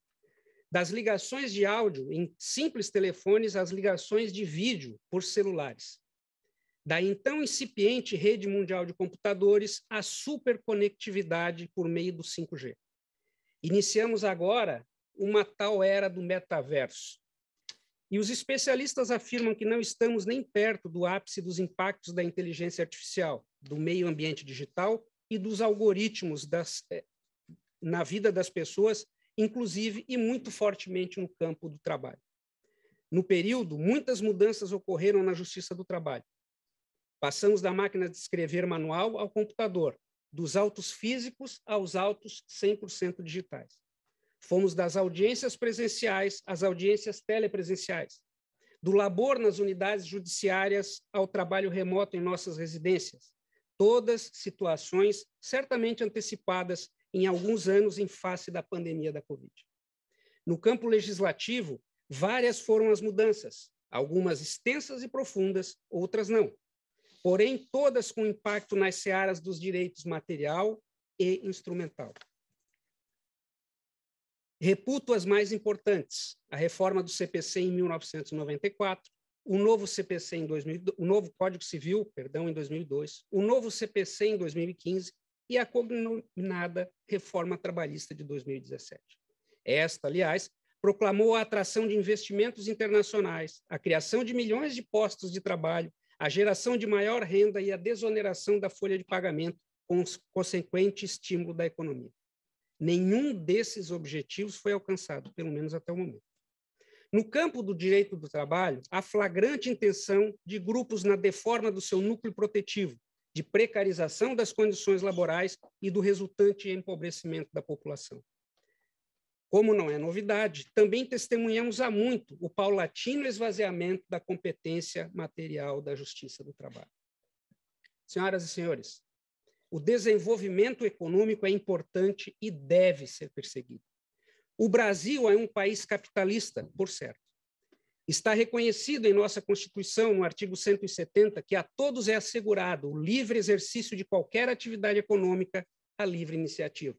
das ligações de áudio em simples telefones às ligações de vídeo por celulares da então incipiente rede mundial de computadores à superconectividade por meio do 5G. Iniciamos agora uma tal era do metaverso. E os especialistas afirmam que não estamos nem perto do ápice dos impactos da inteligência artificial, do meio ambiente digital e dos algoritmos das, eh, na vida das pessoas, inclusive e muito fortemente no campo do trabalho. No período, muitas mudanças ocorreram na justiça do trabalho. Passamos da máquina de escrever manual ao computador, dos autos físicos aos autos 100% digitais. Fomos das audiências presenciais às audiências telepresenciais, do labor nas unidades judiciárias ao trabalho remoto em nossas residências. Todas situações certamente antecipadas em alguns anos em face da pandemia da Covid. No campo legislativo, várias foram as mudanças, algumas extensas e profundas, outras não porém todas com impacto nas searas dos direitos material e instrumental. Reputo as mais importantes: a reforma do CPC em 1994, o novo CPC em 2000, o novo Código Civil, perdão, em 2002, o novo CPC em 2015 e a cognominada reforma trabalhista de 2017. Esta, aliás, proclamou a atração de investimentos internacionais, a criação de milhões de postos de trabalho a geração de maior renda e a desoneração da folha de pagamento, com consequente estímulo da economia. Nenhum desses objetivos foi alcançado, pelo menos até o momento. No campo do direito do trabalho, há flagrante intenção de grupos na deforma do seu núcleo protetivo, de precarização das condições laborais e do resultante empobrecimento da população. Como não é novidade, também testemunhamos há muito o paulatino esvaziamento da competência material da justiça do trabalho. Senhoras e senhores, o desenvolvimento econômico é importante e deve ser perseguido. O Brasil é um país capitalista, por certo. Está reconhecido em nossa Constituição, no artigo 170, que a todos é assegurado o livre exercício de qualquer atividade econômica, a livre iniciativa.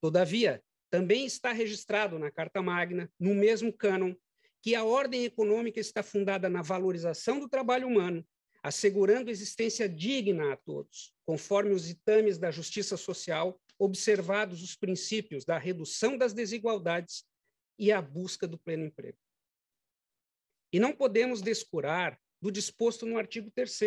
Todavia, também está registrado na Carta Magna, no mesmo cânon, que a ordem econômica está fundada na valorização do trabalho humano, assegurando existência digna a todos, conforme os ditames da justiça social, observados os princípios da redução das desigualdades e a busca do pleno emprego. E não podemos descurar do disposto no artigo 3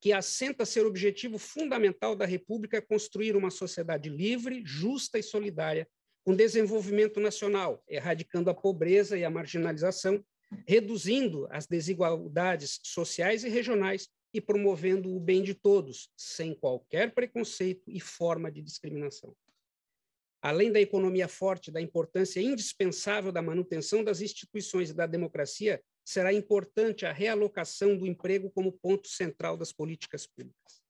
que assenta ser objetivo fundamental da República construir uma sociedade livre, justa e solidária, com desenvolvimento nacional, erradicando a pobreza e a marginalização, reduzindo as desigualdades sociais e regionais e promovendo o bem de todos, sem qualquer preconceito e forma de discriminação. Além da economia forte, da importância indispensável da manutenção das instituições e da democracia, será importante a realocação do emprego como ponto central das políticas públicas.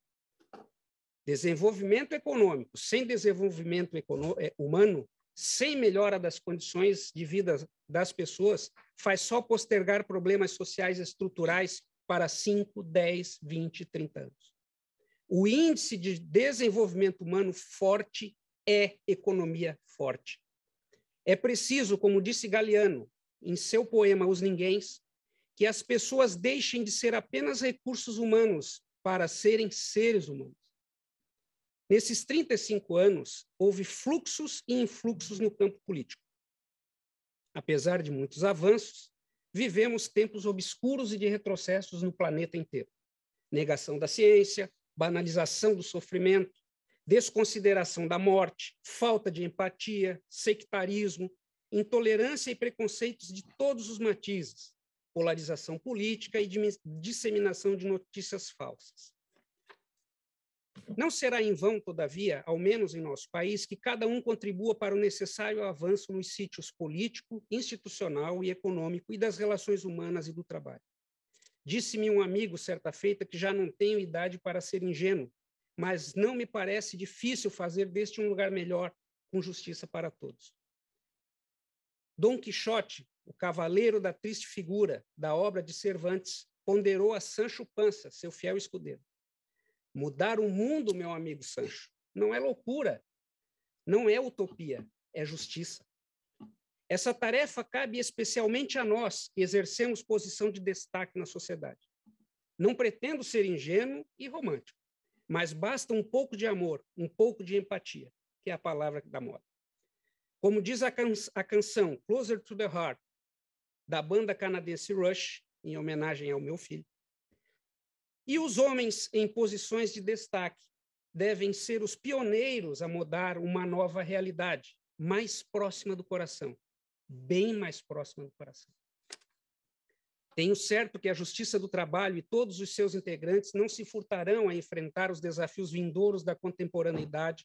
Desenvolvimento econômico sem desenvolvimento eh, humano, sem melhora das condições de vida das pessoas, faz só postergar problemas sociais estruturais para 5, 10, 20, 30 anos. O índice de desenvolvimento humano forte é economia forte. É preciso, como disse Galeano em seu poema Os Ninguéms, que as pessoas deixem de ser apenas recursos humanos para serem seres humanos. Nesses 35 anos, houve fluxos e influxos no campo político. Apesar de muitos avanços, vivemos tempos obscuros e de retrocessos no planeta inteiro. Negação da ciência, banalização do sofrimento, desconsideração da morte, falta de empatia, sectarismo, intolerância e preconceitos de todos os matizes, polarização política e disseminação de notícias falsas. Não será em vão, todavia, ao menos em nosso país, que cada um contribua para o necessário avanço nos sítios político, institucional e econômico e das relações humanas e do trabalho. Disse-me um amigo certa feita que já não tenho idade para ser ingênuo, mas não me parece difícil fazer deste um lugar melhor com justiça para todos. Dom Quixote o cavaleiro da triste figura da obra de Cervantes, ponderou a Sancho Panza, seu fiel escudeiro. Mudar o mundo, meu amigo Sancho, não é loucura, não é utopia, é justiça. Essa tarefa cabe especialmente a nós, que exercemos posição de destaque na sociedade. Não pretendo ser ingênuo e romântico, mas basta um pouco de amor, um pouco de empatia, que é a palavra da moda. Como diz a, can a canção Closer to the Heart, da banda canadense Rush, em homenagem ao meu filho. E os homens em posições de destaque devem ser os pioneiros a mudar uma nova realidade, mais próxima do coração, bem mais próxima do coração. Tenho certo que a Justiça do Trabalho e todos os seus integrantes não se furtarão a enfrentar os desafios vindouros da contemporaneidade,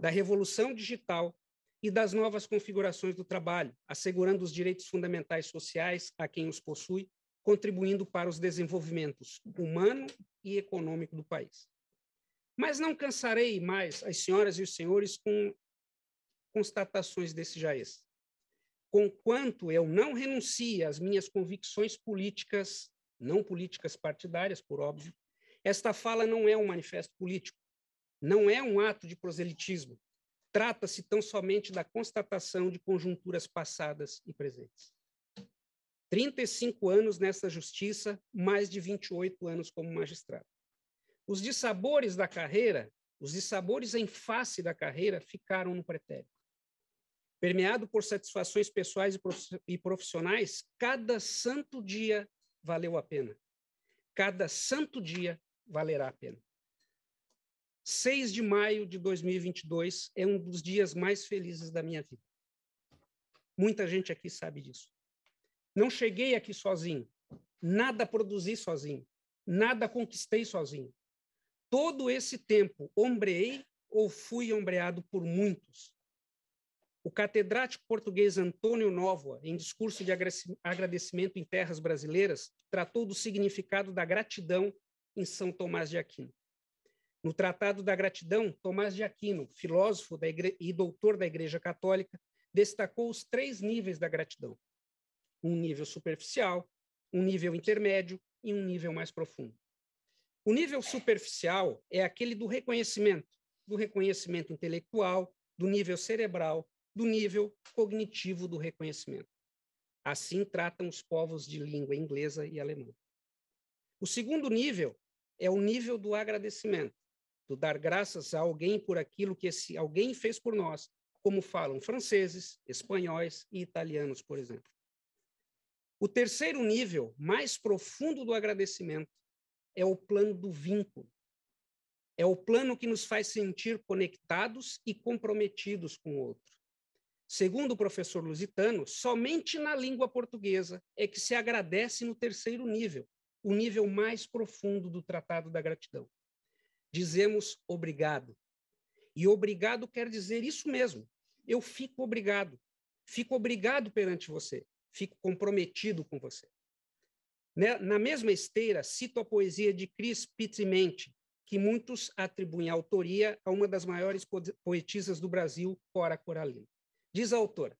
da revolução digital e das novas configurações do trabalho, assegurando os direitos fundamentais sociais a quem os possui, contribuindo para os desenvolvimentos humano e econômico do país. Mas não cansarei mais as senhoras e os senhores com constatações desse jaez. Conquanto eu não renuncie às minhas convicções políticas, não políticas partidárias, por óbvio, esta fala não é um manifesto político, não é um ato de proselitismo, Trata-se tão somente da constatação de conjunturas passadas e presentes. 35 anos nessa justiça, mais de 28 anos como magistrado. Os dissabores da carreira, os dissabores em face da carreira, ficaram no pretérito. Permeado por satisfações pessoais e profissionais, cada santo dia valeu a pena. Cada santo dia valerá a pena. 6 de maio de 2022 é um dos dias mais felizes da minha vida. Muita gente aqui sabe disso. Não cheguei aqui sozinho, nada produzi sozinho, nada conquistei sozinho. Todo esse tempo ombreei ou fui ombreado por muitos. O catedrático português Antônio Novoa, em discurso de agradecimento em terras brasileiras, tratou do significado da gratidão em São Tomás de Aquino. No Tratado da Gratidão, Tomás de Aquino, filósofo e doutor da Igreja Católica, destacou os três níveis da gratidão: um nível superficial, um nível intermédio e um nível mais profundo. O nível superficial é aquele do reconhecimento, do reconhecimento intelectual, do nível cerebral, do nível cognitivo do reconhecimento. Assim tratam os povos de língua inglesa e alemã. O segundo nível é o nível do agradecimento, do dar graças a alguém por aquilo que esse alguém fez por nós, como falam franceses, espanhóis e italianos, por exemplo. O terceiro nível, mais profundo do agradecimento, é o plano do vínculo. É o plano que nos faz sentir conectados e comprometidos com o outro. Segundo o professor Lusitano, somente na língua portuguesa é que se agradece no terceiro nível, o nível mais profundo do Tratado da Gratidão. Dizemos obrigado. E obrigado quer dizer isso mesmo. Eu fico obrigado. Fico obrigado perante você. Fico comprometido com você. Né, na mesma esteira, cito a poesia de Cris Pizzimente, que muitos atribuem autoria a uma das maiores poetisas do Brasil, Cora Coralina. Diz a autora: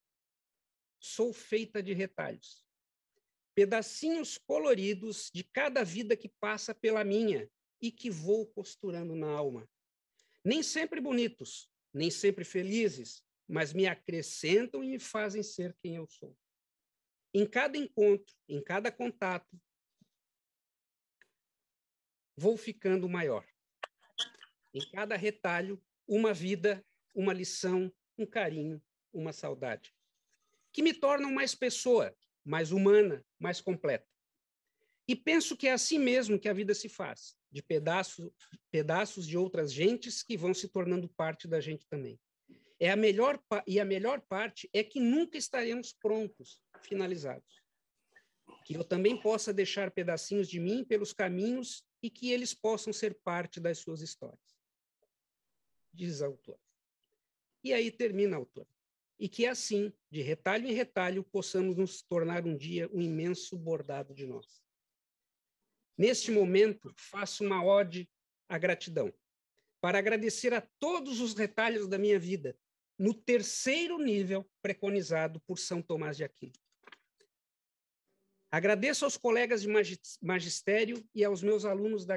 Sou feita de retalhos, pedacinhos coloridos de cada vida que passa pela minha e que vou costurando na alma. Nem sempre bonitos, nem sempre felizes, mas me acrescentam e me fazem ser quem eu sou. Em cada encontro, em cada contato, vou ficando maior. Em cada retalho, uma vida, uma lição, um carinho, uma saudade, que me tornam mais pessoa, mais humana, mais completa. E penso que é assim mesmo que a vida se faz, de pedaços, pedaços de outras gentes que vão se tornando parte da gente também. É a melhor e a melhor parte é que nunca estaremos prontos, finalizados. Que eu também possa deixar pedacinhos de mim pelos caminhos e que eles possam ser parte das suas histórias. Diz a autora. E aí termina a autora e que assim, de retalho em retalho, possamos nos tornar um dia um imenso bordado de nós. Neste momento, faço uma ode à gratidão, para agradecer a todos os retalhos da minha vida, no terceiro nível preconizado por São Tomás de Aquino. Agradeço aos colegas de magistério e aos meus alunos da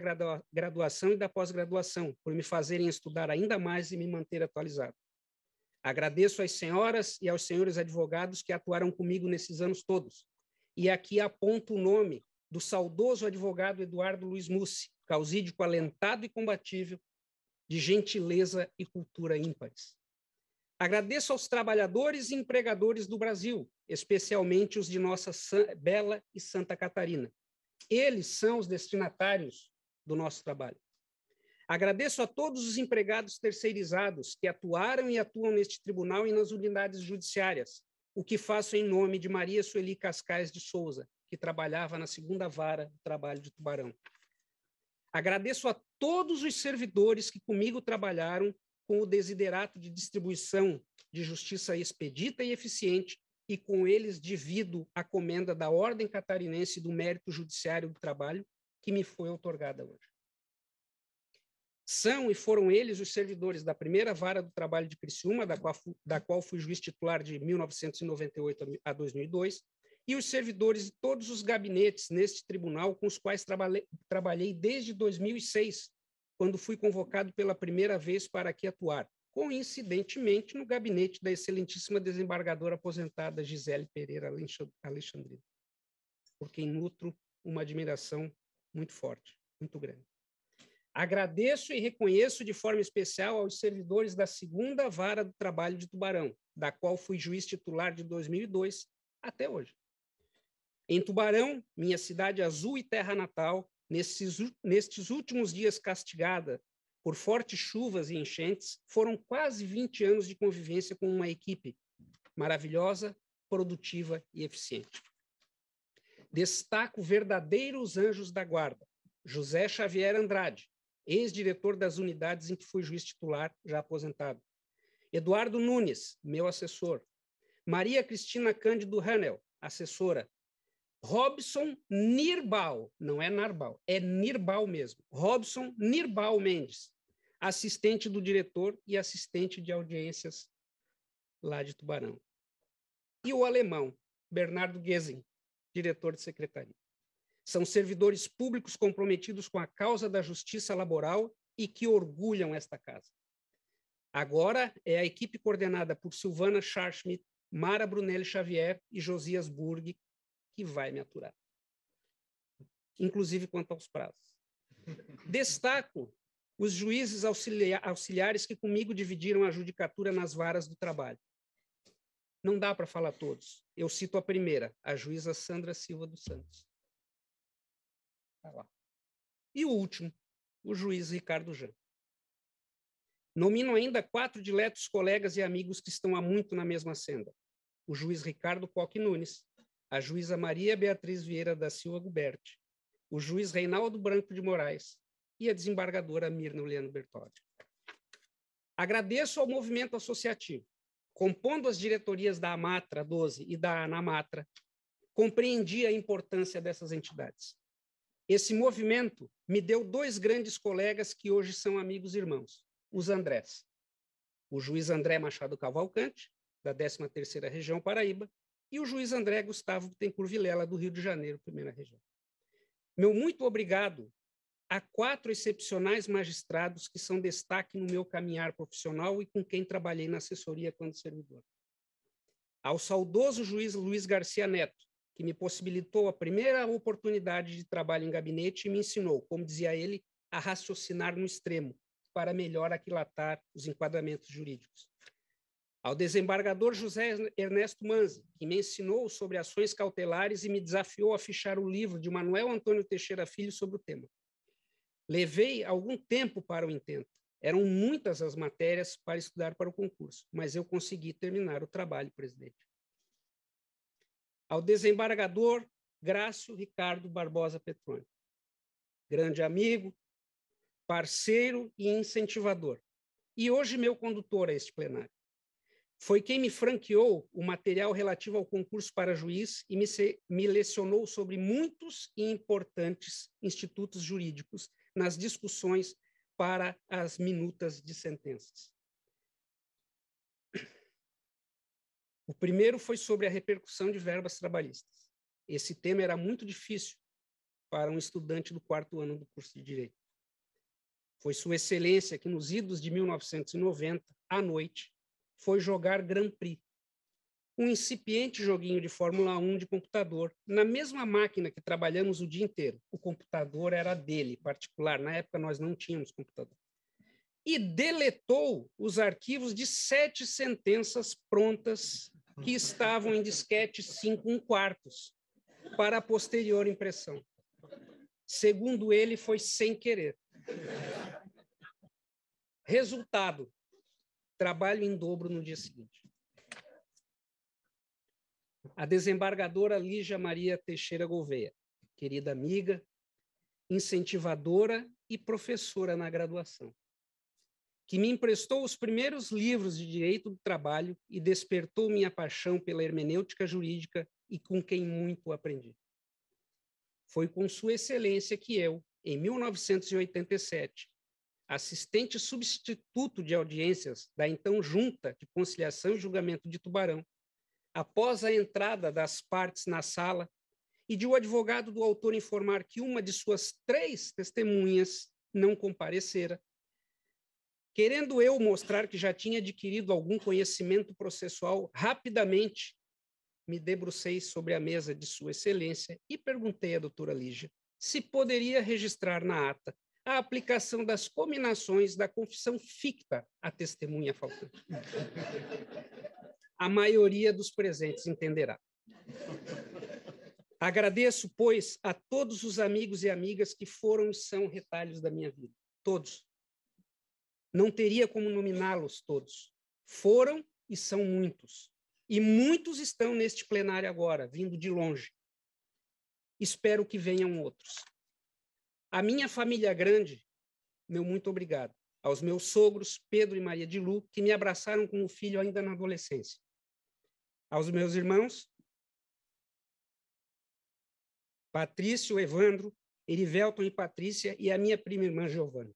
graduação e da pós-graduação por me fazerem estudar ainda mais e me manter atualizado. Agradeço às senhoras e aos senhores advogados que atuaram comigo nesses anos todos. E aqui aponto o nome do saudoso advogado Eduardo Luiz Mussi, causídico alentado e combatível, de gentileza e cultura ímpares. Agradeço aos trabalhadores e empregadores do Brasil, especialmente os de nossa bela e Santa Catarina. Eles são os destinatários do nosso trabalho. Agradeço a todos os empregados terceirizados que atuaram e atuam neste tribunal e nas unidades judiciárias, o que faço em nome de Maria Sueli Cascais de Souza, que trabalhava na segunda vara do trabalho de Tubarão. Agradeço a todos os servidores que comigo trabalharam com o desiderato de distribuição de justiça expedita e eficiente, e com eles divido a comenda da Ordem Catarinense do Mérito Judiciário do Trabalho, que me foi otorgada hoje. São e foram eles os servidores da primeira vara do trabalho de Criciúma, da qual, da qual fui juiz titular de 1998 a 2002, e os servidores de todos os gabinetes neste tribunal com os quais trabalhei, trabalhei desde 2006, quando fui convocado pela primeira vez para aqui atuar, coincidentemente no gabinete da excelentíssima desembargadora aposentada Gisele Pereira Alexandrina, por quem nutro uma admiração muito forte, muito grande. Agradeço e reconheço de forma especial aos servidores da segunda vara do trabalho de Tubarão, da qual fui juiz titular de 2002 até hoje. Em Tubarão, minha cidade azul e terra natal, nesses, nestes últimos dias castigada por fortes chuvas e enchentes, foram quase 20 anos de convivência com uma equipe maravilhosa, produtiva e eficiente. Destaco verdadeiros anjos da guarda, José Xavier Andrade, ex-diretor das unidades em que fui juiz titular, já aposentado. Eduardo Nunes, meu assessor. Maria Cristina Cândido Hanel, assessora. Robson Nirbal, não é Narbal, é Nirbal mesmo. Robson Nirbal Mendes, assistente do diretor e assistente de audiências lá de Tubarão. E o alemão, Bernardo Gesen, diretor de secretaria. São servidores públicos comprometidos com a causa da justiça laboral e que orgulham esta casa. Agora é a equipe coordenada por Silvana Scharschmidt, Mara Brunelli Xavier e Josias Burg que vai me aturar. Inclusive quanto aos prazos. Destaco os juízes auxiliares que comigo dividiram a judicatura nas varas do trabalho. Não dá para falar todos. Eu cito a primeira, a juíza Sandra Silva dos Santos. E o último, o juiz Ricardo Jan. Nomino ainda quatro diletos colegas e amigos que estão há muito na mesma senda. O juiz Ricardo Coque Nunes, a juíza Maria Beatriz Vieira da Silva Guberti, o juiz Reinaldo Branco de Moraes e a desembargadora Mirna Leandro Bertoldi. Agradeço ao movimento associativo, compondo as diretorias da Amatra 12 e da Anamatra, compreendi a importância dessas entidades. Esse movimento me deu dois grandes colegas que hoje são amigos irmãos, os Andrés. O juiz André Machado Cavalcante, da 13ª Região Paraíba, e o juiz André Gustavo Bittencourt Vilela, do Rio de Janeiro, primeira região. Meu muito obrigado a quatro excepcionais magistrados que são destaque no meu caminhar profissional e com quem trabalhei na assessoria quando servidor. Ao saudoso juiz Luiz Garcia Neto, que me possibilitou a primeira oportunidade de trabalho em gabinete e me ensinou, como dizia ele, a raciocinar no extremo, para melhor aquilatar os enquadramentos jurídicos. Ao desembargador José Ernesto Manzi, que me ensinou sobre ações cautelares e me desafiou a fichar o livro de Manuel Antônio Teixeira Filho sobre o tema. Levei algum tempo para o intento. Eram muitas as matérias para estudar para o concurso, mas eu consegui terminar o trabalho, presidente ao desembargador Grácio Ricardo Barbosa Petroni, grande amigo, parceiro e incentivador, e hoje meu condutor a este plenário. Foi quem me franqueou o material relativo ao concurso para juiz e me, me lecionou sobre muitos e importantes institutos jurídicos nas discussões para as minutas de sentenças. O primeiro foi sobre a repercussão de verbas trabalhistas. Esse tema era muito difícil para um estudante do quarto ano do curso de Direito. Foi Sua Excelência que, nos idos de 1990, à noite, foi jogar Grand Prix, um incipiente joguinho de Fórmula 1 de computador, na mesma máquina que trabalhamos o dia inteiro. O computador era dele, particular. Na época, nós não tínhamos computador e deletou os arquivos de sete sentenças prontas que estavam em disquete 5 um quartos para a posterior impressão. Segundo ele, foi sem querer. Resultado: trabalho em dobro no dia seguinte. A desembargadora Lígia Maria Teixeira Gouveia, querida amiga, incentivadora e professora na graduação que me emprestou os primeiros livros de direito do trabalho e despertou minha paixão pela hermenêutica jurídica e com quem muito aprendi. Foi com Sua Excelência que eu, em 1987, assistente substituto de audiências da então Junta de Conciliação e Julgamento de Tubarão, após a entrada das partes na sala e de o advogado do autor informar que uma de suas três testemunhas não comparecera, Querendo eu mostrar que já tinha adquirido algum conhecimento processual, rapidamente me debrucei sobre a mesa de Sua Excelência e perguntei à doutora Lígia se poderia registrar na ata a aplicação das combinações da confissão ficta à testemunha faltante. A maioria dos presentes entenderá. Agradeço, pois, a todos os amigos e amigas que foram e são retalhos da minha vida. Todos não teria como nominá-los todos. Foram e são muitos. E muitos estão neste plenário agora, vindo de longe. Espero que venham outros. A minha família grande, meu muito obrigado. Aos meus sogros, Pedro e Maria de Lu, que me abraçaram como filho ainda na adolescência. Aos meus irmãos, Patrício, Evandro, Erivelton e Patrícia, e a minha prima irmã Giovana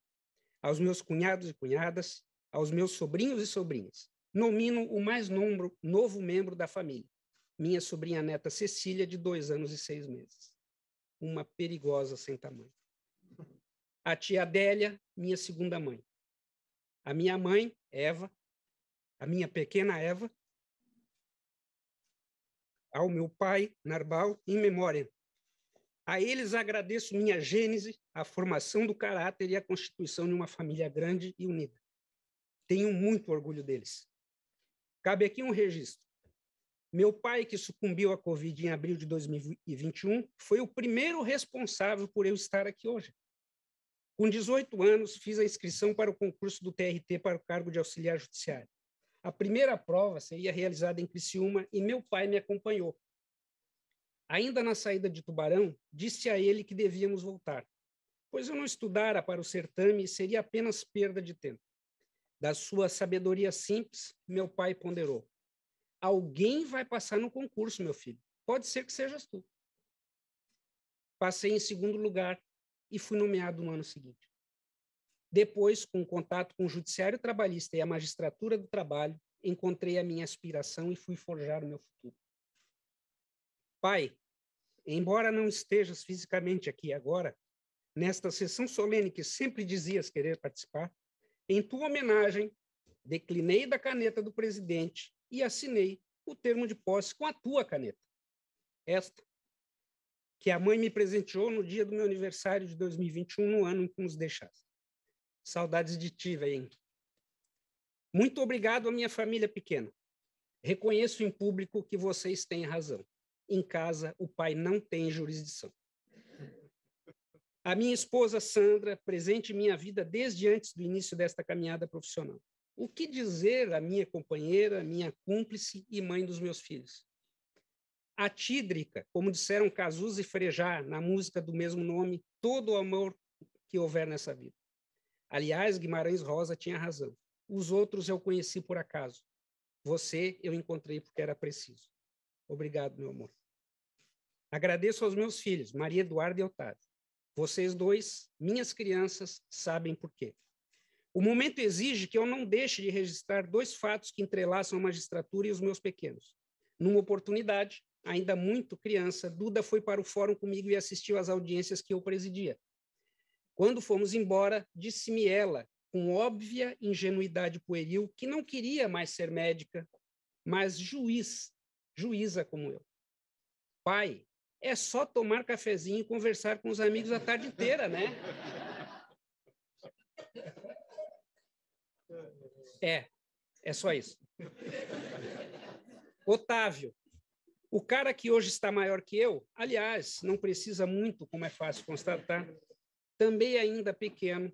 aos meus cunhados e cunhadas, aos meus sobrinhos e sobrinhas. Nomino o mais novo, novo membro da família, minha sobrinha neta Cecília, de dois anos e seis meses. Uma perigosa sem tamanho. A tia Adélia, minha segunda mãe. A minha mãe, Eva, a minha pequena Eva, ao meu pai, Narbal, em memória. A eles agradeço minha gênese, a formação do caráter e a constituição de uma família grande e unida. Tenho muito orgulho deles. Cabe aqui um registro. Meu pai, que sucumbiu à Covid em abril de 2021, foi o primeiro responsável por eu estar aqui hoje. Com 18 anos, fiz a inscrição para o concurso do TRT para o cargo de auxiliar judiciário. A primeira prova seria realizada em Criciúma e meu pai me acompanhou. Ainda na saída de Tubarão, disse a ele que devíamos voltar, pois eu não estudara para o certame seria apenas perda de tempo. Da sua sabedoria simples, meu pai ponderou: Alguém vai passar no concurso, meu filho. Pode ser que sejas tu. Passei em segundo lugar e fui nomeado no ano seguinte. Depois, com contato com o Judiciário Trabalhista e a Magistratura do Trabalho, encontrei a minha aspiração e fui forjar o meu futuro. Pai, embora não estejas fisicamente aqui agora, nesta sessão solene que sempre dizias querer participar, em tua homenagem, declinei da caneta do presidente e assinei o termo de posse com a tua caneta. Esta, que a mãe me presenteou no dia do meu aniversário de 2021, no ano em que nos deixaste. Saudades de ti, velho. Muito obrigado à minha família pequena. Reconheço em público que vocês têm razão. Em casa, o pai não tem jurisdição. A minha esposa Sandra, presente em minha vida desde antes do início desta caminhada profissional. O que dizer à minha companheira, minha cúmplice e mãe dos meus filhos? A Tídrica, como disseram Cazuza e Frejá na música do mesmo nome, todo o amor que houver nessa vida. Aliás, Guimarães Rosa tinha razão. Os outros eu conheci por acaso. Você eu encontrei porque era preciso. Obrigado, meu amor. Agradeço aos meus filhos, Maria Eduarda e Otávio. Vocês dois, minhas crianças, sabem por quê. O momento exige que eu não deixe de registrar dois fatos que entrelaçam a magistratura e os meus pequenos. Numa oportunidade, ainda muito criança, Duda foi para o fórum comigo e assistiu às audiências que eu presidia. Quando fomos embora, disse-me ela, com óbvia ingenuidade pueril, que não queria mais ser médica, mas juiz juíza como eu. Pai, é só tomar cafezinho e conversar com os amigos a tarde inteira, né? É, é só isso. Otávio, o cara que hoje está maior que eu, aliás, não precisa muito, como é fácil constatar, também ainda pequeno,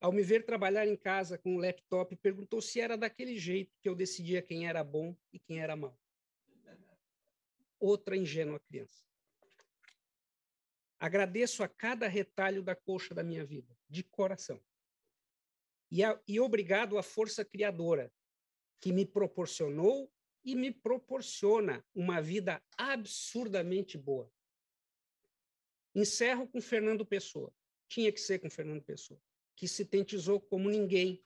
ao me ver trabalhar em casa com o laptop, perguntou se era daquele jeito que eu decidia quem era bom e quem era mau outra ingênua criança. Agradeço a cada retalho da coxa da minha vida, de coração. E, a, e obrigado à força criadora, que me proporcionou e me proporciona uma vida absurdamente boa. Encerro com Fernando Pessoa. Tinha que ser com Fernando Pessoa, que sintetizou como ninguém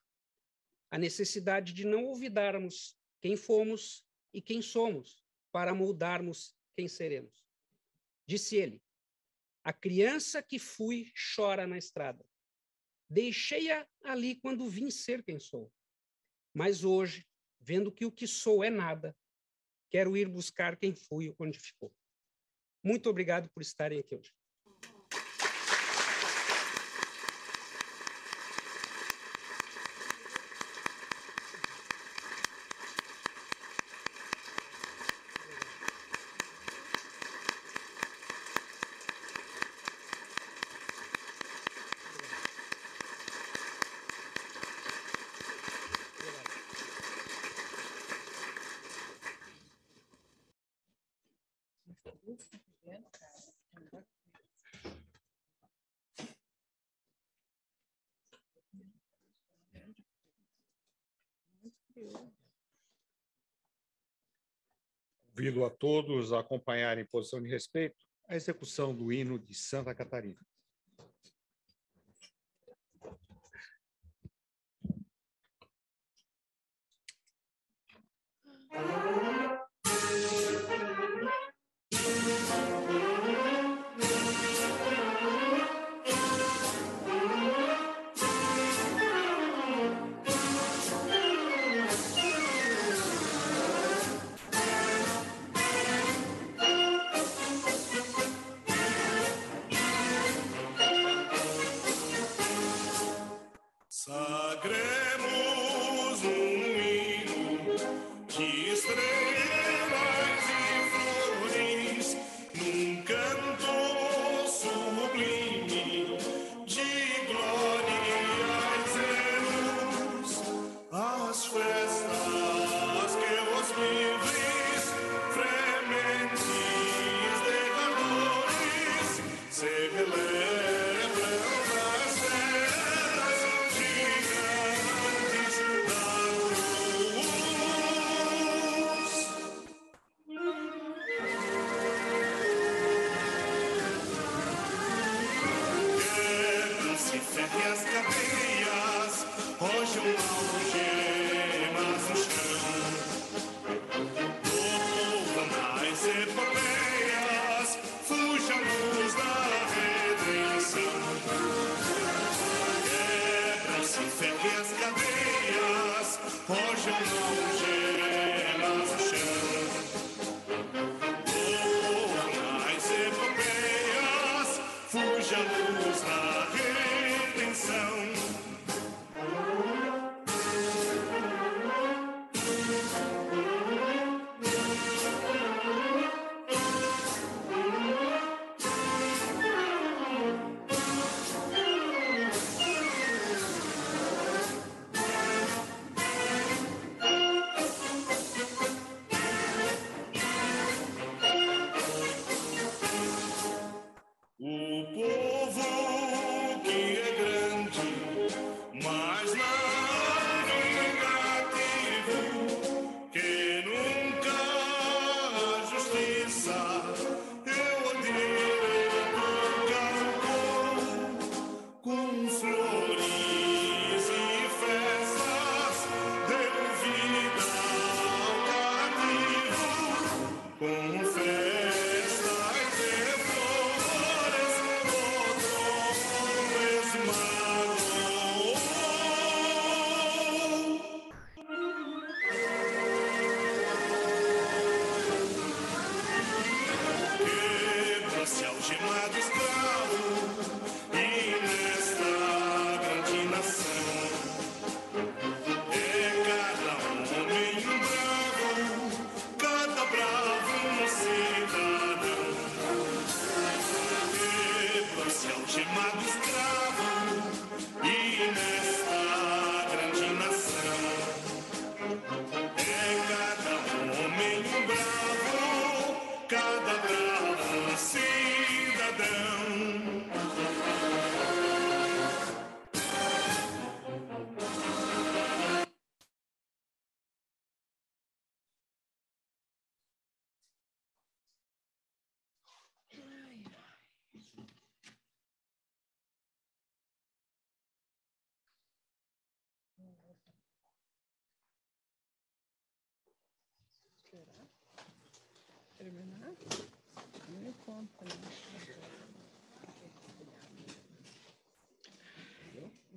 a necessidade de não olvidarmos quem fomos e quem somos, para moldarmos quem seremos. Disse ele: A criança que fui chora na estrada. Deixei-a ali quando vim ser quem sou. Mas hoje, vendo que o que sou é nada, quero ir buscar quem fui onde ficou. Muito obrigado por estarem aqui hoje. convido a todos a acompanhar em posição de respeito a execução do hino de Santa Catarina.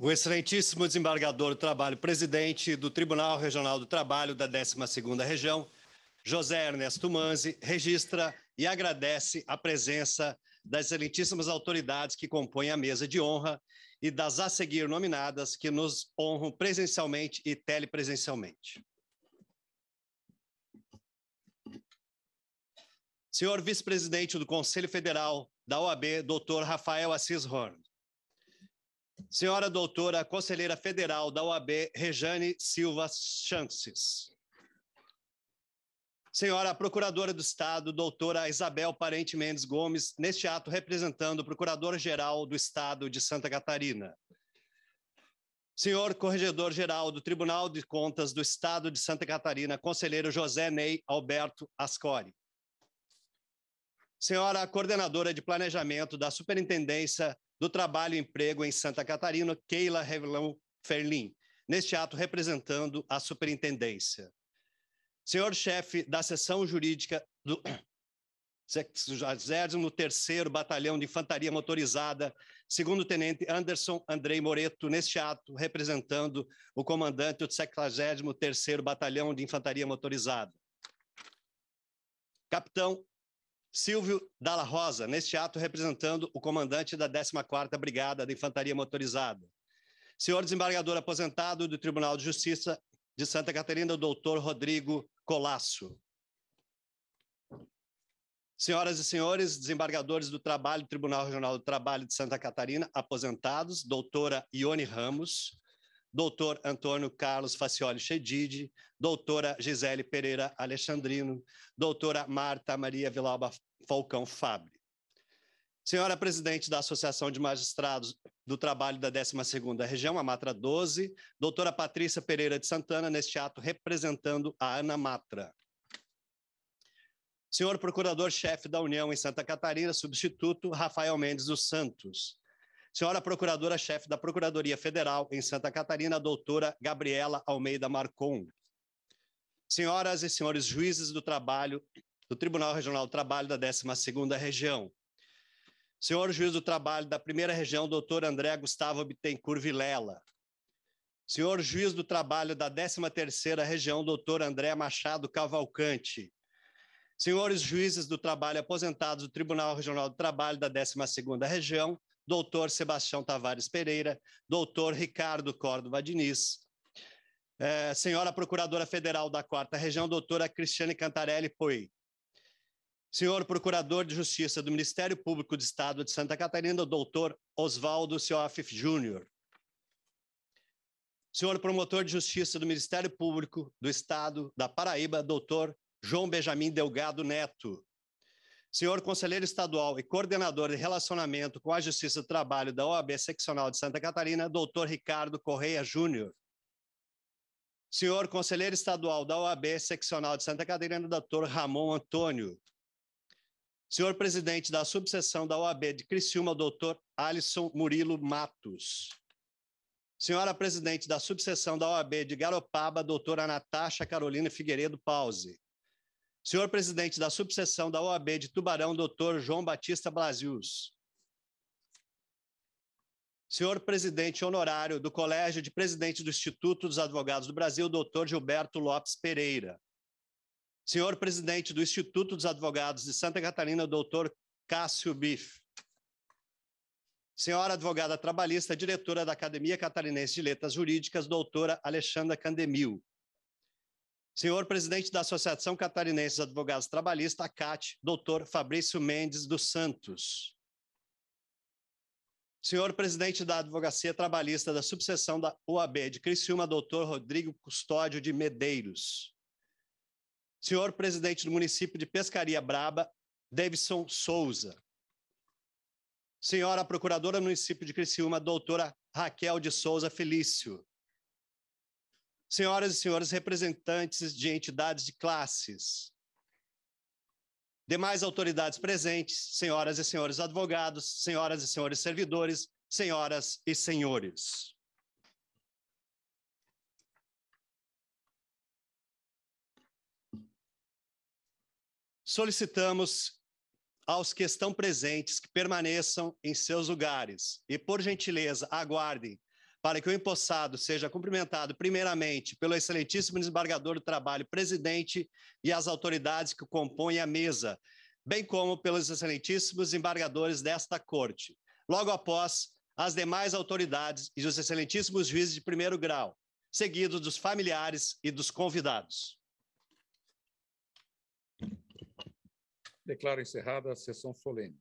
O excelentíssimo desembargador do Trabalho, presidente do Tribunal Regional do Trabalho da 12ª Região, José Ernesto Manzi, registra e agradece a presença das excelentíssimas autoridades que compõem a mesa de honra e das a seguir nominadas que nos honram presencialmente e telepresencialmente. Senhor vice-presidente do Conselho Federal da OAB, doutor Rafael Assis Horn. Senhora doutora conselheira federal da OAB, Rejane Silva Chances. Senhora Procuradora do Estado, doutora Isabel Parente Mendes Gomes, neste ato representando o Procurador-Geral do Estado de Santa Catarina. Senhor Corregedor-Geral do Tribunal de Contas do Estado de Santa Catarina, conselheiro José Ney Alberto Ascori senhora coordenadora de planejamento da Superintendência do Trabalho e Emprego em Santa Catarina, Keila Revelão Ferlin, neste ato representando a superintendência. Senhor chefe da seção jurídica do 63º Batalhão de Infantaria Motorizada, segundo tenente Anderson Andrei Moreto, neste ato representando o comandante do 63º Batalhão de Infantaria Motorizada. Capitão Silvio Dalla Rosa, neste ato representando o comandante da 14ª Brigada da Infantaria Motorizada. Senhor desembargador aposentado do Tribunal de Justiça de Santa Catarina, doutor Rodrigo Colasso. Senhoras e senhores, desembargadores do Trabalho, Tribunal Regional do Trabalho de Santa Catarina, aposentados, doutora Ione Ramos, doutor Antônio Carlos Facioli Chedid, doutora Gisele Pereira Alexandrino, doutora Marta Maria Vilauba Falcão Fabre. Senhora presidente da Associação de Magistrados do Trabalho da 12ª Região, a Matra 12, doutora Patrícia Pereira de Santana, neste ato representando a Ana Matra. Senhor Procurador-Chefe da União em Santa Catarina, substituto Rafael Mendes dos Santos. Senhora Procuradora-Chefe da Procuradoria Federal em Santa Catarina, doutora Gabriela Almeida Marcon. Senhoras e senhores juízes do trabalho do Tribunal Regional do Trabalho da 12ª Região. Senhor juiz do trabalho da primeira região, doutor André Gustavo Bittencourt Vilela. Senhor juiz do trabalho da 13ª região, doutor André Machado Cavalcante. Senhores juízes do trabalho aposentados do Tribunal Regional do Trabalho da 12ª Região, doutor Sebastião Tavares Pereira, doutor Ricardo Córdoba Diniz, é, senhora Procuradora Federal da 4 Região, doutora Cristiane Cantarelli Poi, senhor Procurador de Justiça do Ministério Público do Estado de Santa Catarina, doutor Oswaldo Sioff Júnior, senhor Promotor de Justiça do Ministério Público do Estado da Paraíba, doutor João Benjamin Delgado Neto. Senhor Conselheiro Estadual e Coordenador de Relacionamento com a Justiça do Trabalho da OAB Seccional de Santa Catarina, doutor Ricardo Correia Júnior. Senhor Conselheiro Estadual da OAB Seccional de Santa Catarina, doutor Ramon Antônio. Senhor Presidente da Subseção da OAB de Criciúma, doutor Alisson Murilo Matos. Senhora Presidente da Subseção da OAB de Garopaba, doutora Natasha Carolina Figueiredo Pause. Senhor presidente da subseção da OAB de Tubarão, doutor João Batista Blasius. Senhor presidente honorário do Colégio de Presidente do Instituto dos Advogados do Brasil, doutor Gilberto Lopes Pereira. Senhor presidente do Instituto dos Advogados de Santa Catarina, doutor Cássio Biff. Senhora advogada trabalhista, diretora da Academia Catarinense de Letras Jurídicas, doutora Alexandra Candemil. Senhor presidente da Associação Catarinense de Advogados Trabalhistas, ACAT, doutor Fabrício Mendes dos Santos. Senhor presidente da Advocacia Trabalhista da subseção da OAB de Criciúma, doutor Rodrigo Custódio de Medeiros. Senhor presidente do município de Pescaria Braba, Davidson Souza. Senhora procuradora do município de Criciúma, doutora Raquel de Souza Felício senhoras e senhores representantes de entidades de classes, demais autoridades presentes, senhoras e senhores advogados, senhoras e senhores servidores, senhoras e senhores. Solicitamos aos que estão presentes que permaneçam em seus lugares e, por gentileza, aguardem para que o empossado seja cumprimentado primeiramente pelo excelentíssimo desembargador do trabalho, presidente e as autoridades que compõem a mesa, bem como pelos excelentíssimos embargadores desta corte. Logo após, as demais autoridades e os excelentíssimos juízes de primeiro grau, seguidos dos familiares e dos convidados. Declaro encerrada a sessão solene.